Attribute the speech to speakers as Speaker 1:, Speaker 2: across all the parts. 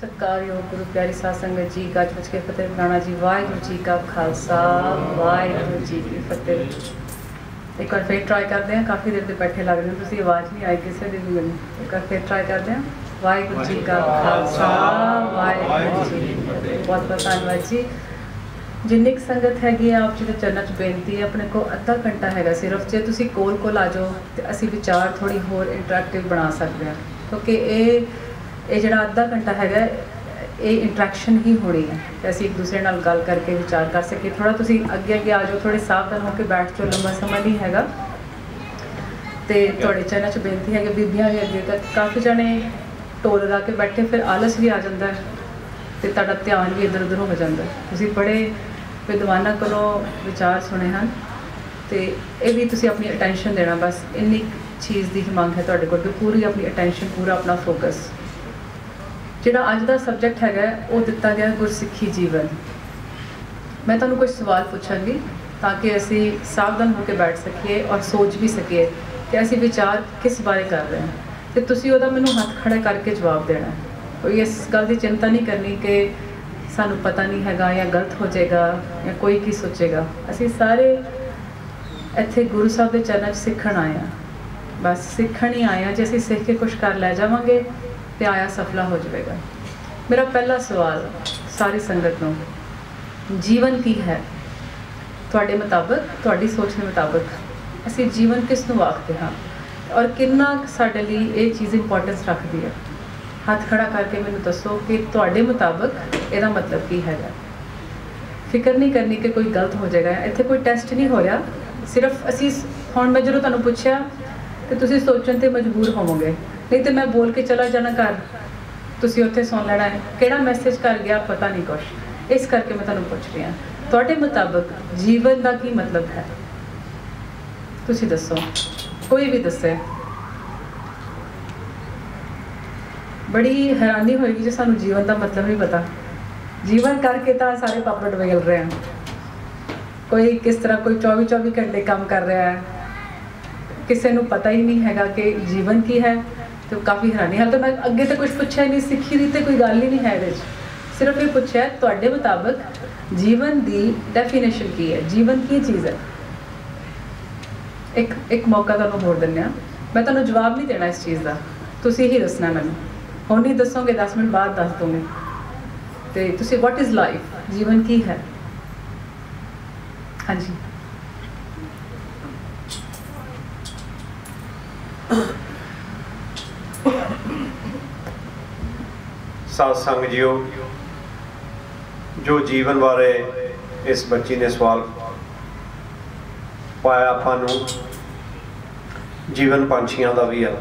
Speaker 1: ਸਤਿਕਾਰਯੋਗ ਗੁਰੂ ਪਿਆਰੀ ਸਾਧ ਸੰਗਤ ਜੀ, ਗੱਜ ਵਿੱਚ ਕੇ ਫਤਿਹ ਬੁਲਾਣਾ ਜੀ। ਵਾਹਿਗੁਰੂ ਜੀ ਕਾ ਖਾਲਸਾ, ਵਾਹਿਗੁਰੂ ਜੀ ਕੀ ਫਤਿਹ। ਇੱਕ ਵਾਰ ਫੇਰ ਟਰਾਈ ਕਰਦੇ ਹਾਂ, ਕਾਫੀ ਦੇਰ ਦੇ ਬੈਠੇ ਲੱਗ ਰਹੇ ਤੁਸੀਂ ਆਵਾਜ਼ ਨਹੀਂ ਆਈ ਕਿਸੇ ਦੀ ਵੀ ਮੈਨੂੰ। ਇੱਕ ਵਾਰ ਫੇਰ ਟਰਾਈ ਕਰਦੇ ਹਾਂ। ਵਾਹਿਗੁਰੂ ਜੀ ਕਾ ਖਾਲਸਾ, ਵਾਹਿਗੁਰੂ ਜੀ ਕੀ ਫਤਿਹ। ਬਹੁਤ ਬਹੁਤ ਧੰਨਵਾਦ ਜੀ। ਜਿੰਨੀ ਕੁ ਸੰਗਤ ਹੈਗੀ ਆ, ਆਪ ਜੀ ਦੇ ਚਰਨਾਂ 'ਚ ਬੇਨਤੀ ਹੈ, ਆਪਣੇ ਕੋਲ ਅੱਧਾ ਘੰਟਾ ਹੈਗਾ ਸਿਰਫ। ਜੇ ਤੁਸੀਂ ਕੋਲ ਕੋਲ ਆ ਜਾਓ, ਤੇ ਅਸੀਂ ਵਿਚਾਰ ਥੋੜੀ ਹੋਰ ਇੰਟਰੈਕਟਿਵ ਬਣਾ ਸਕਦੇ ਹਾਂ। ਕਿਉਂਕਿ ਇਹ ਇਹ ਜਿਹੜਾ ਅੱਧਾ ਘੰਟਾ ਹੈਗਾ ਇਹ ਇੰਟਰੈਕਸ਼ਨ ਹੀ ਹੋਣੀ ਹੈ। ਤੇ ਅਸੀਂ ਇੱਕ ਦੂਸਰੇ ਨਾਲ ਗੱਲ ਕਰਕੇ ਵਿਚਾਰ ਕਰ ਸਕੀਏ। ਥੋੜਾ ਤੁਸੀਂ ਅੱਗੇ ਅੱਗੇ ਆ ਜਾਓ ਥੋੜੇ ਸਾਵਧਾਨ ਹੋ ਕੇ ਬੈਠ ਜਾਓ ਲੰਬਾ ਸਮਾਂ ਨਹੀਂ ਹੈਗਾ। ਤੇ ਤੁਹਾਡੇ ਚੈਨਲ 'ਚ ਬੇਨਤੀ ਹੈ ਕਿ ਬੀਬੀਆਂ ਵੀ ਅੱਗੇ ਤੱਕ ਕਾਫੀ ਜਣੇ ਟੋਲ ਲਗਾ ਕੇ ਬੈਠੇ ਫਿਰ ਆਲਸ ਵੀ ਆ ਜਾਂਦਾ ਤੇ ਤੁਹਾਡਾ ਧਿਆਨ ਵੀ ਇੱਧਰ ਉੱਧਰ ਹੋ ਜਾਂਦਾ ਤੁਸੀਂ ਬੜੇ ਵਿਦਵਾਨਾਂ ਕੋਲੋਂ ਵਿਚਾਰ ਸੁਣੇ ਹਨ ਤੇ ਇਹ ਵੀ ਤੁਸੀਂ ਆਪਣੀ ਅਟੈਂਸ਼ਨ ਦੇਣਾ ਬਸ। ਇੰਨੀ ਕੁ ਚੀਜ਼ ਦੀ ਹੀ ਮੰਗ ਹੈ ਤੁਹਾਡੇ ਕੋਲ ਕਿ ਪੂਰੀ ਆਪਣੀ ਅਟੈਂਸ਼ਨ ਪੂਰਾ ਆਪਣਾ ਫੋਕਸ ਜਿਹੜਾ ਅੱਜ ਦਾ ਸਬਜੈਕਟ ਹੈਗਾ ਉਹ ਦਿੱਤਾ ਗਿਆ ਗੁਰਸਿੱਖੀ ਜੀਵਨ। ਮੈਂ ਤੁਹਾਨੂੰ ਕੁਝ ਸਵਾਲ ਪੁੱਛਾਂਗੀ ਤਾਂ ਕਿ ਅਸੀਂ ਸਾਵਧਾਨ ਹੋ ਕੇ ਬੈਠ ਸਕੀਏ ਔਰ ਸੋਚ ਵੀ ਸਕੀਏ ਕਿ ਅਸੀਂ ਵਿਚਾਰ ਕਿਸ ਬਾਰੇ ਕਰ ਰਹੇ ਹਾਂ। ਤੇ ਤੁਸੀਂ ਉਹਦਾ ਮੈਨੂੰ ਹੱਥ ਖੜਾ ਕਰਕੇ ਜਵਾਬ ਦੇਣਾ ਹੈ। ਕੋਈ ਇਸ ਗੱਲ ਦੀ ਚਿੰਤਾ ਨਹੀਂ ਕਰਨੀ ਕਿ ਸਾਨੂੰ ਪਤਾ ਨਹੀਂ ਹੈਗਾ ਜਾਂ ਗਲਤ ਹੋ ਜਾਏਗਾ ਜਾਂ ਕੋਈ ਕੀ ਸੋਚੇਗਾ। ਅਸੀਂ ਸਾਰੇ ਇੱਥੇ ਗੁਰੂ ਸਾਹਿਬ ਦੇ ਚਰਨਾਂ 'ਚ ਸਿੱਖਣ ਆਏ ਆ ਬਸ ਸਿੱਖਣ ਹੀ ਆਏ ਆ ਜੇ ਅਸੀਂ ਸਿੱਖ ਕੇ ਕੁਝ ਕਰ ਲੈ ਜਾਵਾਂਗੇ ਤੇ ਆਇਆ ਸਫਲਾ ਹੋ ਜਾਵੇਗਾ। ਮੇਰਾ ਪਹਿਲਾ ਸਵਾਲ ਸਾਰੀ ਸੰਗਤ ਨੂੰ, ਜੀਵਨ ਕੀ ਹੈ? ਤੁਹਾਡੇ ਮੁਤਾਬਕ, ਤੁਹਾਡੀ ਸੋਚ ਦੇ ਮੁਤਾਬਕ ਅਸੀਂ ਜੀਵਨ ਕਿਸ ਨੂੰ ਆਖਦੇ ਹਾਂ? ਔਰ ਕਿੰਨਾ ਕੁ ਸਾਡੇ ਲਈ ਇਹ ਚੀਜ਼ ਇੰਪੋਰਟੈਂਸ ਰੱਖਦੀ ਹੈ? ਹੱਥ ਖੜਾ ਕਰਕੇ ਮੈਨੂੰ ਦੱਸੋ ਕਿ ਤੁਹਾਡੇ ਮੁਤਾਬਕ ਇਹਦਾ ਮਤਲਬ ਕੀ ਹੈਗਾ? ਫਿਕਰ ਨਹੀਂ ਕਰਨੀ ਕਿ ਕੋਈ ਗਲਤ ਹੋ ਜਾਏਗਾ। ਇੱਥੇ ਕੋਈ ਟੈਸਟ ਨਹੀਂ ਹੋ ਰਿਹਾ। ਸਿਰਫ ਅਸੀਂ ਹੁਣ ਮੈਂ ਜਦੋਂ ਤੁਹਾਨੂੰ ਪੁੱਛਿਆ ਤੇ ਤੁਸੀਂ ਸੋਚਣ ਤੇ ਮਜਬੂਰ ਹੋਵੋਗੇ ਨਹੀਂ ਤੇ ਮੈਂ ਬੋਲ ਕੇ ਚਲਾ ਜਾਣਾ ਘਰ। ਤੁਸੀਂ ਉੱਥੇ ਸੁਣ ਲੈਣਾ ਹੈ। ਕਿਹੜਾ ਮੈਸੇਜ ਕਰ ਗਿਆ ਪਤਾ ਨਹੀਂ ਕੁਛ। ਇਸ ਕਰਕੇ ਮੈਂ ਤੁਹਾਨੂੰ ਪੁੱਛ ਰਹੀ। ਹਾਂ ਤੁਹਾਡੇ ਮੁਤਾਬਕ ਜੀਵਨ ਦਾ ਕੀ ਮਤਲਬ ਹੈ? ਤੁਸੀਂ ਦੱਸੋ। ਕੋਈ ਵੀ ਦੱਸੇ। ਬੜੀ ਹੈਰਾਨੀ ਹੋਏਗੀ ਜੇ ਸਾਨੂੰ ਜੀਵਨ ਦਾ ਮਤਲਬ ਨਹੀਂ ਪਤਾ। ਜੀਵਨ ਕਰਕੇ ਤਾਂ ਸਾਰੇ ਪਾਪੜ ਵੇਲ ਰਹੇ ਹਨ। ਕੋਈ ਕਿਸ ਤਰ੍ਹਾਂ ਕੋਈ 24 24 ਘੰਟੇ ਕੰਮ ਕਰ ਰਿਹਾ ਹੈ। ਕਿਸੇ ਨੂੰ ਪਤਾ ਹੀ ਨਹੀਂ ਹੈਗਾ ਕਿ ਜੀਵਨ ਕੀ ਹੈ। ਤੇ ਕਾਫੀ ਹੈਰਾਨੀ ਹਾਲ ਤਾਂ ਮੈਂ ਅੱਗੇ ਤਾਂ ਕੁਝ ਪੁੱਛਿਆ ਹੀ ਨਹੀਂ, ਸਿੱਖੀ ਦੀ ਤੇ ਕੋਈ ਗੱਲ ਹੀ ਨਹੀਂ ਹੈ ਇਹਦੇ ਵਿੱਚ। ਸਿਰਫ ਇਹ ਪੁੱਛਿਆ, ਤੁਹਾਡੇ ਮੁਤਾਬਕ ਜੀਵਨ ਦੀ ਡੈਫੀਨੇਸ਼ਨ ਕੀ ਹੈ? ਜੀਵਨ ਕੀ ਚੀਜ਼ ਹੈ? ਇੱਕ ਇੱਕ ਮੌਕਾ ਤੁਹਾਨੂੰ ਹੋਰ ਦਿੰਦੇ ਆ ਮੈਂ ਤੁਹਾਨੂੰ ਜਵਾਬ ਨਹੀਂ ਦੇਣਾ ਇਸ ਚੀਜ਼ ਦਾ। ਤੁਸੀਂ ਹੀ ਦੱਸਣਾ ਮੈਨੂੰ। ਹੁਣ ਨਹੀਂ ਦੱਸੋਗੇ 10 ਮਿੰਟ ਬਾਅਦ ਦੱਸ ਦੋਗੇ। ਤੇ ਤੁਸੀਂ ਵਾਟ ਇਜ਼ ਲਾਈਫ ਜੀਵਨ ਕੀ ਹੈ? ਹਾਂਜੀ।
Speaker 2: ਸਾਧ ਸੰਗ ਜੀਓ, ਜੋ ਜੀਵਨ ਬਾਰੇ ਇਸ ਬੱਚੀ ਨੇ ਸਵਾਲ ਪਾਇਆ ਆਪਾਂ ਨੂੰ, ਜੀਵਨ ਪੰਛੀਆਂ ਦਾ ਵੀ ਆ,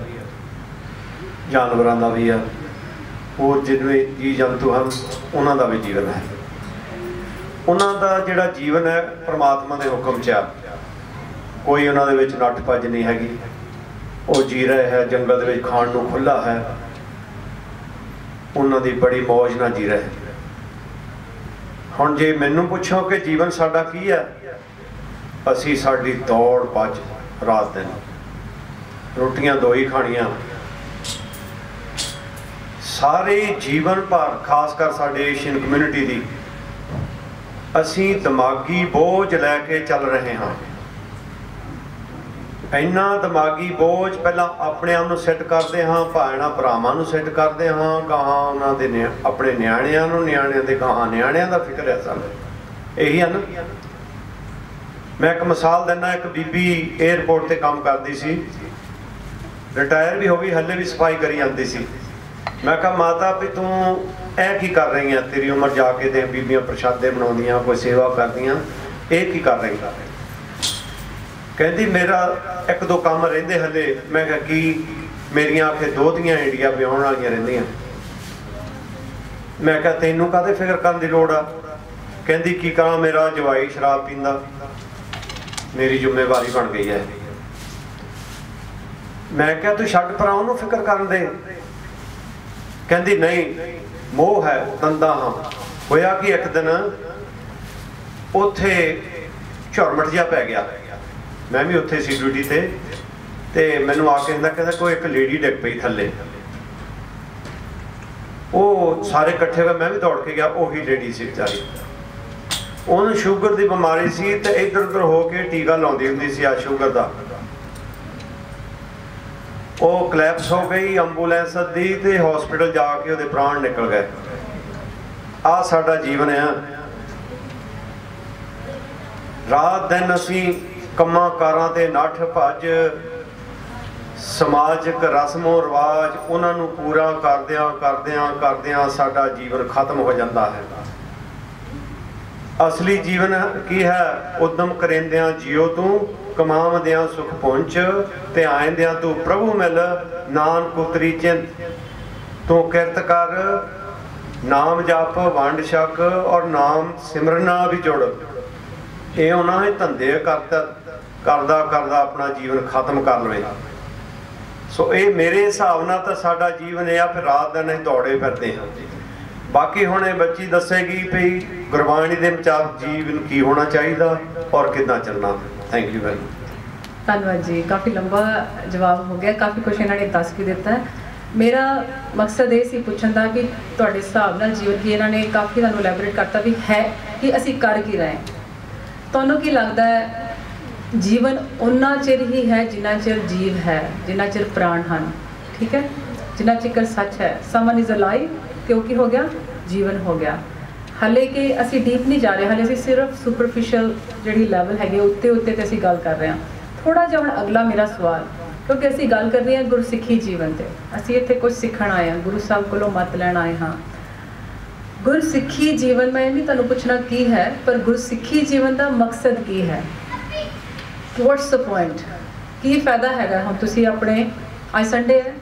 Speaker 2: ਜਾਨਵਰਾਂ ਦਾ ਵੀ ਆ, ਹੋਰ ਜਿੰਨੇ ਜੀ ਜੰਤੂ ਹਨ, ਉਹਨਾਂ ਦਾ ਵੀ ਜੀਵਨ ਹੈ। ਉਹਨਾਂ ਦਾ ਜਿਹੜਾ ਜੀਵਨ ਹੈ, ਪ੍ਰਮਾਤਮਾ ਦੇ ਹੁਕਮ 'ਚ ਆ। ਕੋਈ ਉਹਨਾਂ ਦੇ ਵਿੱਚ ਨੱਠ ਭੱਜ ਨਹੀਂ ਹੈਗੀ। ਉਹ ਜੀ ਰਹੇ ਹੈ, ਜੰਗਲ ਦੇ ਵਿੱਚ ਖਾਣ ਨੂੰ ਖੁੱਲਾ ਹੈ। ਉਹਨਾਂ ਦੀ ਬੜੀ ਮौज ਨਾਲ ਜੀ ਰਹੇ। ਹੁਣ ਜੇ ਮੈਨੂੰ ਪੁੱਛੋ ਕਿ ਜੀਵਨ ਸਾਡਾ ਕੀ ਹੈ ਅਸੀਂ ਸਾਡੀ ਦੌੜ ਭੱਜ ਰਾਤ ਦਿਨ। ਰੋਟੀਆਂ ਦੋ ਹੀ ਖਾਣੀਆਂ। ਸਾਰੇ ਜੀਵਨ ਭਰ ਖਾਸ ਕਰ ਸਾਡੇ ਏਸ਼ੀਅਨ ਕਮਿਊਨਿਟੀ ਦੀ, ਅਸੀਂ ਦਿਮਾਗੀ ਬੋਝ ਲੈ ਕੇ ਚੱਲ ਰਹੇ ਹਾਂ। ਇੰਨਾ ਦਿਮਾਗੀ ਬੋਝ ਪਹਿਲਾਂ ਆਪਣੇ ਆਪ ਨੂੰ ਸੈੱਟ ਕਰਦੇ ਹਾਂ, ਭਾਣਾ ਭਰਾਵਾਂ ਨੂੰ ਸੈੱਟ ਕਰਦੇ ਹਾਂ ਗਾਹਾਂ ਉਹਨਾਂ ਦੇ ਨਿਆ- ਆਪਣੇ ਨਿਆਣਿਆਂ ਨੂੰ, ਨਿਆਣਿਆਂ ਦੇ ਗਾਹਾਂ ਨਿਆਣਿਆਂ ਦਾ ਫਿਕਰ ਹੈ ਸਾਨੂੰ ਇਹੀ ਹਨ ਮੈਂ ਇੱਕ ਮਿਸਾਲ ਦਿੰਦਾ, ਇੱਕ ਬੀਬੀ 에어ਪੋਰਟ ਤੇ ਕੰਮ ਕਰਦੀ ਸੀ। ਰਿਟਾਇਰ ਵੀ ਹੋ ਗਈ, ਹੱਲੇ ਵੀ ਸਫ਼ਾਈ ਕਰੀ ਜਾਂਦੀ ਸੀ। ਮੈਂ ਕਿਹਾ, ਮਾਤਾ, ਵੀ ਤੂੰ ਇਹ ਕੀ ਕਰ ਰਹੀ ਆ ਤੇਰੀ ਉਮਰ ਜਾ ਕੇ ਤੇ ਬੀਬੀਆਂ ਪ੍ਰਸ਼ਾਦੇ ਬਣਾਉਂਦੀਆਂ, ਕੋਈ ਸੇਵਾ ਕਰਦੀਆਂ। ਇਹ ਕੀ ਕਰ ਰਹੀ ਆ ਕਹਿੰਦੀ, ਮੇਰਾ ਇੱਕ ਦੋ ਕੰਮ ਰਹਿੰਦੇ ਹਲੇ। ਮੈਂ ਕਿਹਾ, ਕੀ ਮੇਰੀਆਂ ਆਖੇ ਦੋਤੀਆਂ ਇੰਡੀਆ ਵਿਆਹਣ ਵਾਲੀਆਂ ਰਹਿੰਦੀਆਂ? ਮੈਂ ਕਿਹਾ, ਤੈਨੂੰ ਕਾਹਦੇ ਫਿਕਰ ਕਰਨ ਦੀ ਲੋੜ ਆ? ਕਹਿੰਦੀ, ਕੀ ਕਰਾਂ, ਮੇਰਾ ਜਵਾਈ ਸ਼ਰਾਬ ਪੀਂਦਾ। ਮੇਰੀ ਜ਼ਿੰਮੇਵਾਰੀ ਬਣ ਗਈ ਹੈ। ਮੈਂ ਕਿਹਾ, ਤੂੰ ਛੱਡ ਪਰਾਂ, ਉਹਨੂੰ ਫਿਕਰ ਕਰਨ ਦੇ। ਕਹਿੰਦੀ, ਨਹੀਂ, ਮੋਹ ਹੈ, ਦੰਦਾ ਹਾਂ। ਹੋਇਆ ਕਿ, ਇੱਕ ਦਿਨ ਉੱਥੇ ਝਰਮਟ ਜਿਹਾ ਪੈ ਗਿਆ। ਮੈਂ ਵੀ ਉੱਥੇ ਸੀ ਡਿਊਟੀ ਤੇ ਤੇ ਮੈਨੂੰ ਆ ਕੇ ਕਹਿੰਦਾ ਕਹਿੰਦਾ ਕੋਈ ਇੱਕ ਲੇਡੀ ਡਿੱਗ ਪਈ ਥੱਲੇ। ਉਹ ਸਾਰੇ ਇਕੱਠੇ ਹੋਏ, ਮੈਂ ਵੀ ਦੌੜ ਕੇ ਗਿਆ, ਉਹੀ ਲੇਡੀ ਸੀ ਵਿਚਾਰੀ। ਉਹਨੂੰ ਸ਼ੂਗਰ ਦੀ ਬਿਮਾਰੀ ਸੀ ਤੇ ਇੱਧਰ ਉੱਧਰ ਹੋ ਕੇ ਟੀਕਾ ਲਾਉਂਦੀ ਹੁੰਦੀ ਸੀ ਆ ਸ਼ੂਗਰ ਦਾ। ਉਹ ਕਲੈਪਸ ਹੋ ਗਈ ਐਂਬੂਲੈਂਸ ਦੀ ਤੇ ਹਸਪੀਟਲ ਜਾ ਕੇ ਉਹਦੇ ਪ੍ਰਾਣ ਨਿਕਲ ਗਏ। ਆ ਸਾਡਾ ਜੀਵਨ ਆ। ਰਾਤ ਦਿਨ ਅਸੀਂ ਕੰਮਾਂ ਕਾਰਾਂ ਤੇ ਨੱਠ ਭੱਜ ਸਮਾਜਿਕ ਰਸਮੋ ਰਿਵਾਜ ਉਹਨਾਂ ਨੂੰ ਪੂਰਾ ਕਰਦਿਆਂ ਕਰਦਿਆਂ ਕਰਦਿਆਂ ਸਾਡਾ ਜੀਵਨ ਖਤਮ ਹੋ ਜਾਂਦਾ ਹੈ। ਅਸਲੀ ਜੀਵਨ ਕੀ ਹੈ? ਉਦਮ ਕਰਿੰਦਿਆਂ ਜਿਉ ਤੂੰ, ਕਮਾਵਦਿਆਂ ਸੁਖ ਪਹੁੰਚ ਤੇ ਆਇੰਦਿਆਂ ਤੂੰ ਪ੍ਰਭੂ ਮਿਲ, ਨਾਨਕ ਉਤਰੀ ਚਿੰਤ। ਤੂੰ ਕਿਰਤ ਕਰ, ਨਾਮ ਜਪ ਵੰਡ ਛਕ, ਔਰ ਨਾਮ ਸਿਮਰਨਾ ਵੀ ਜੁੜ। ਇਹ ਉਹਨਾਂ ਨੇ ਧੰਦੇ ਕਰਦਾ ਕਰਦਾ ਕਰਦਾ ਆਪਣਾ ਜੀਵਨ ਖਤਮ ਕਰ ਲਵੇ। ਸੋ ਇਹ ਮੇਰੇ ਹਿਸਾਬ ਨਾਲ ਤਾਂ ਸਾਡਾ ਜੀਵਨ ਇਹ ਆ, ਫਿਰ ਰਾਤ ਦਿਨ ਅਸੀਂ ਦੌੜੇ ਫਿਰਦੇ ਹਾਂ। ਬਾਕੀ ਹੁਣ ਇਹ ਬੱਚੀ ਦੱਸੇਗੀ ਭਈ ਗੁਰਬਾਣੀ ਦੇ ਮੁਤਾਬਕ ਜੀਵਨ ਕੀ ਹੋਣਾ ਚਾਹੀਦਾ ਔਰ ਕਿੱਦਾਂ ਚੱਲਣਾ। ਥੈਂਕ ਯੂ ਵੈਰੀ
Speaker 1: ਧੰਨਵਾਦ ਜੀ। ਕਾਫੀ ਲੰਬਾ ਜਵਾਬ ਹੋ ਗਿਆ। ਕਾਫੀ ਕੁਝ ਇਹਨਾਂ ਨੇ ਦੱਸ ਵੀ ਦਿੱਤਾ। ਮੇਰਾ ਮਕਸਦ ਇਹ ਸੀ ਪੁੱਛਣ ਦਾ ਕਿ ਤੁਹਾਡੇ ਹਿਸਾਬ ਨਾਲ ਜੀਵਨ ਕੀ ਇਹਨਾਂ ਨੇ ਕਾਫੀ ਤੁਹਾਨੂੰ ਐਲੈਬੋਰੇਟ ਕਰਤਾ ਵੀ ਹੈ ਕਿ ਅਸੀਂ ਕਰ ਕੀ ਰਹੇ ਹਾਂ। ਤੁਹਾਨੂੰ ਕੀ ਲੱਗਦਾ ਹੈ? ਜੀਵਨ ਉਨਾ ਚਿਰ ਹੀ ਹੈ ਜਿੰਨਾ ਚਿਰ ਜੀਵ ਹੈ, ਜਿੰਨਾ ਚਿਰ ਪ੍ਰਾਣ ਹਨ, ਠੀਕ ਹੈ? ਜਿੰਨਾ ਚਿਰ ਸੱਚ ਹੈ। ਸਮਨ ਇਜ਼ ਅਲਾਈਵ ਕਿਉਂਕਿ ਹੋ ਗਿਆ? ਜੀਵਨ ਹੋ ਗਿਆ। ਹਲੇ ਕਿ ਅਸੀਂ ਡੀਪ ਨਹੀਂ ਜਾ ਰਹੇ, ਹਲੇ ਅਸੀਂ ਸਿਰਫ ਸੁਪਰਫੀਸ਼ੀਅਲ ਜਿਹੜੀ ਲੈਵਲ ਹੈਗੇ ਉੱਤੇ ਉੱਤੇ ਤੇ ਅਸੀਂ ਗੱਲ ਕਰ ਰਹੇ ਹਾਂ। ਥੋੜਾ ਜਿਹਾ ਹੁਣ ਅਗਲਾ ਮੇਰਾ ਸਵਾਲ, ਕਿਉਂਕਿ ਅਸੀਂ ਗੱਲ ਕਰ ਰਹੇ ਹਾਂ ਗੁਰਸਿੱਖੀ ਜੀਵਨ ਤੇ। ਅਸੀਂ ਇੱਥੇ ਕੁਝ ਸਿੱਖਣ ਆਏ ਹਾਂ, ਗੁਰੂ ਸਾਹਿਬ ਕੋਲੋਂ ਮਤ ਲੈਣ ਆਏ ਹਾਂ। ਗੁਰਸਿੱਖੀ ਜੀਵਨ, ਮੈਂ ਨਹੀਂ ਤੁਹਾਨੂੰ ਪੁੱਛਣਾ ਕੀ ਹੈ, ਪਰ ਗੁਰਸਿੱਖੀ ਜੀਵਨ ਦਾ ਮਕਸਦ ਕੀ ਹੈ? ਵਾਟਸ ਦਾ ਪੁਆਇੰਟ ਕੀ ਫਾਇਦਾ ਹੈਗਾ? ਹੁਣ ਤੁਸੀਂ ਆਪਣੇ, ਅੱਜ ਸੰਡੇ ਹੈ,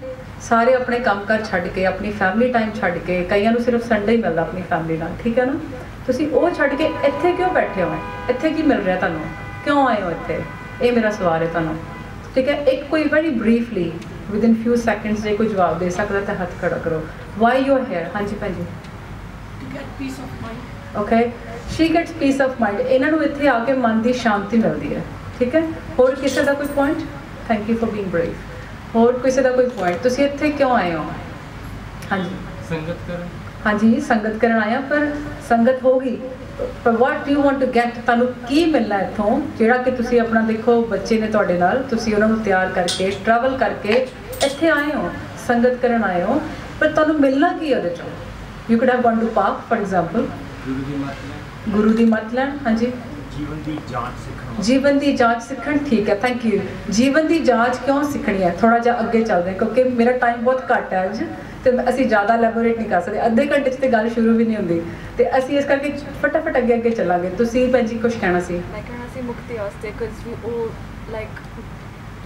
Speaker 1: ਸਾਰੇ ਆਪਣੇ ਕੰਮਕਾਰ ਛੱਡ ਕੇ, ਆਪਣੀ ਫੈਮਿਲੀ ਟਾਈਮ ਛੱਡ ਕੇ, ਕਈਆਂ ਨੂੰ ਸਿਰਫ ਸੰਡੇ ਹੀ ਮਿਲਦਾ ਆਪਣੀ ਫੈਮਿਲੀ ਨਾਲ, ਠੀਕ ਹੈ ਨਾ? ਤੁਸੀਂ ਉਹ ਛੱਡ ਕੇ ਇੱਥੇ ਕਿਉਂ ਬੈਠੇ ਹੋ? ਇੱਥੇ ਕੀ ਮਿਲ ਰਿਹਾ ਤੁਹਾਨੂੰ? ਕਿਉਂ ਆਏ ਹੋ ਇੱਥੇ? ਇਹ ਮੇਰਾ ਸਵਾਲ ਹੈ ਤੁਹਾਨੂੰ, ਠੀਕ ਹੈ? ਇੱਕ ਕੋਈ very briefly within few seconds ਜੇ ਕੋਈ ਜਵਾਬ ਦੇ ਸਕਦਾ ਤਾਂ ਹੱਥ ਖੜਾ ਕਰੋ। ਵਾਈ ਯੂ ਹੇਅਰ ਹਾਂਜੀ ਭੈਣ ਜੀ।
Speaker 3: To get peace of mind.
Speaker 1: Okay she gets peace of mind ਇਹਨਾਂ ਨੂੰ ਇੱਥੇ ਆ ਕੇ ਮਨ ਦੀ ਸ਼ਾਂਤੀ ਮਿਲਦੀ ਹੈ ਠੀਕ ਹੈ ਹੋਰ ਕਿਸੇ ਦਾ ਕੋਈ point thank you for being brave ਹੋਰ ਕਿਸੇ ਦਾ ਕੋਈ ਪੁਆਇੰਟ ਤੁਸੀਂ ਇੱਥੇ ਕਿਉਂ ਆਏ ਹੋ? ਹਾਂਜੀ।
Speaker 4: ਸੰਗਤ ਕਰਨ?
Speaker 1: ਹਾਂਜੀ ਸੰਗਤ ਕਰਨ ਆਇਆ ਪਰ ਸੰਗਤ ਹੋਗੀ ਪਰ what do you want to get ਤੁਹਾਨੂੰ ਕੀ ਮਿਲਣਾ ਇੱਥੋਂ? ਜਿਹੜਾ ਕਿ ਤੁਸੀਂ ਆਪਣਾ ਦੇਖੋ ਬੱਚੇ ਨੇ ਤੁਹਾਡੇ ਨਾਲ ਤੁਸੀਂ ਉਹਨਾਂ ਨੂੰ ਤਿਆਰ ਕਰਕੇ ਟਰੈਵਲ ਕਰਕੇ ਇੱਥੇ ਆਏ ਹੋ ਸੰਗਤ ਕਰਨ ਆਏ ਹੋ। ਪਰ ਤੁਹਾਨੂੰ ਮਿਲਣਾ ਕੀ ਉਹਦੇ ਚੋਂ? You could have gone to park for example
Speaker 4: ਗੁਰੂ ਦੀ ਮੱਤ ਲੈ
Speaker 1: ਗੁਰੂ ਦੀ ਮੱਤ ਲੈਣ ਹਾਂਜੀ
Speaker 4: ਜੀਵਨ ਦੀ ਜਾਂਚ ਸਿੱਖਣ
Speaker 1: ਜੀਵਨ ਦੀ ਜਾਂਚ ਸਿੱਖਣ ਠੀਕ ਹੈ ਥੈਂਕ ਯੂ ਜੀਵਨ ਦੀ ਜਾਂਚ ਕਿਉਂ ਸਿੱਖਣੀ ਹੈ ਥੋੜਾ ਜਿਹਾ ਅੱਗੇ ਚੱਲਦੇ ਹਾਂ ਕਿਉਂਕਿ ਮੇਰਾ ਟਾਈਮ ਬਹੁਤ ਘੱਟ ਹੈ ਅੱਜ ਤੇ ਅਸੀਂ ਜ਼ਿਆਦਾ ਐਲੈਬੋਰੇਟ ਨਹੀਂ ਕਰ ਸਕਦੇ ਅੱਧੇ ਘੰਟੇ 'ਚ ਤੇ ਗੱਲ ਸ਼ੁਰੂ ਵੀ ਨਹੀਂ ਹੁੰਦੀ ਤੇ ਅਸੀਂ ਇਸ ਕਰਕੇ ਫਟਾਫਟ ਅੱਗੇ ਅੱਗੇ ਚੱਲਾਂਗੇ ਤੁਸੀਂ ਭੈਣ ਜੀ ਕੁਝ ਕਹਿਣਾ ਸੀ
Speaker 3: ਮੈਂ ਕਹਿਣਾ ਸੀ ਮੁਕਤੀ ਵਾਸਤੇ we all like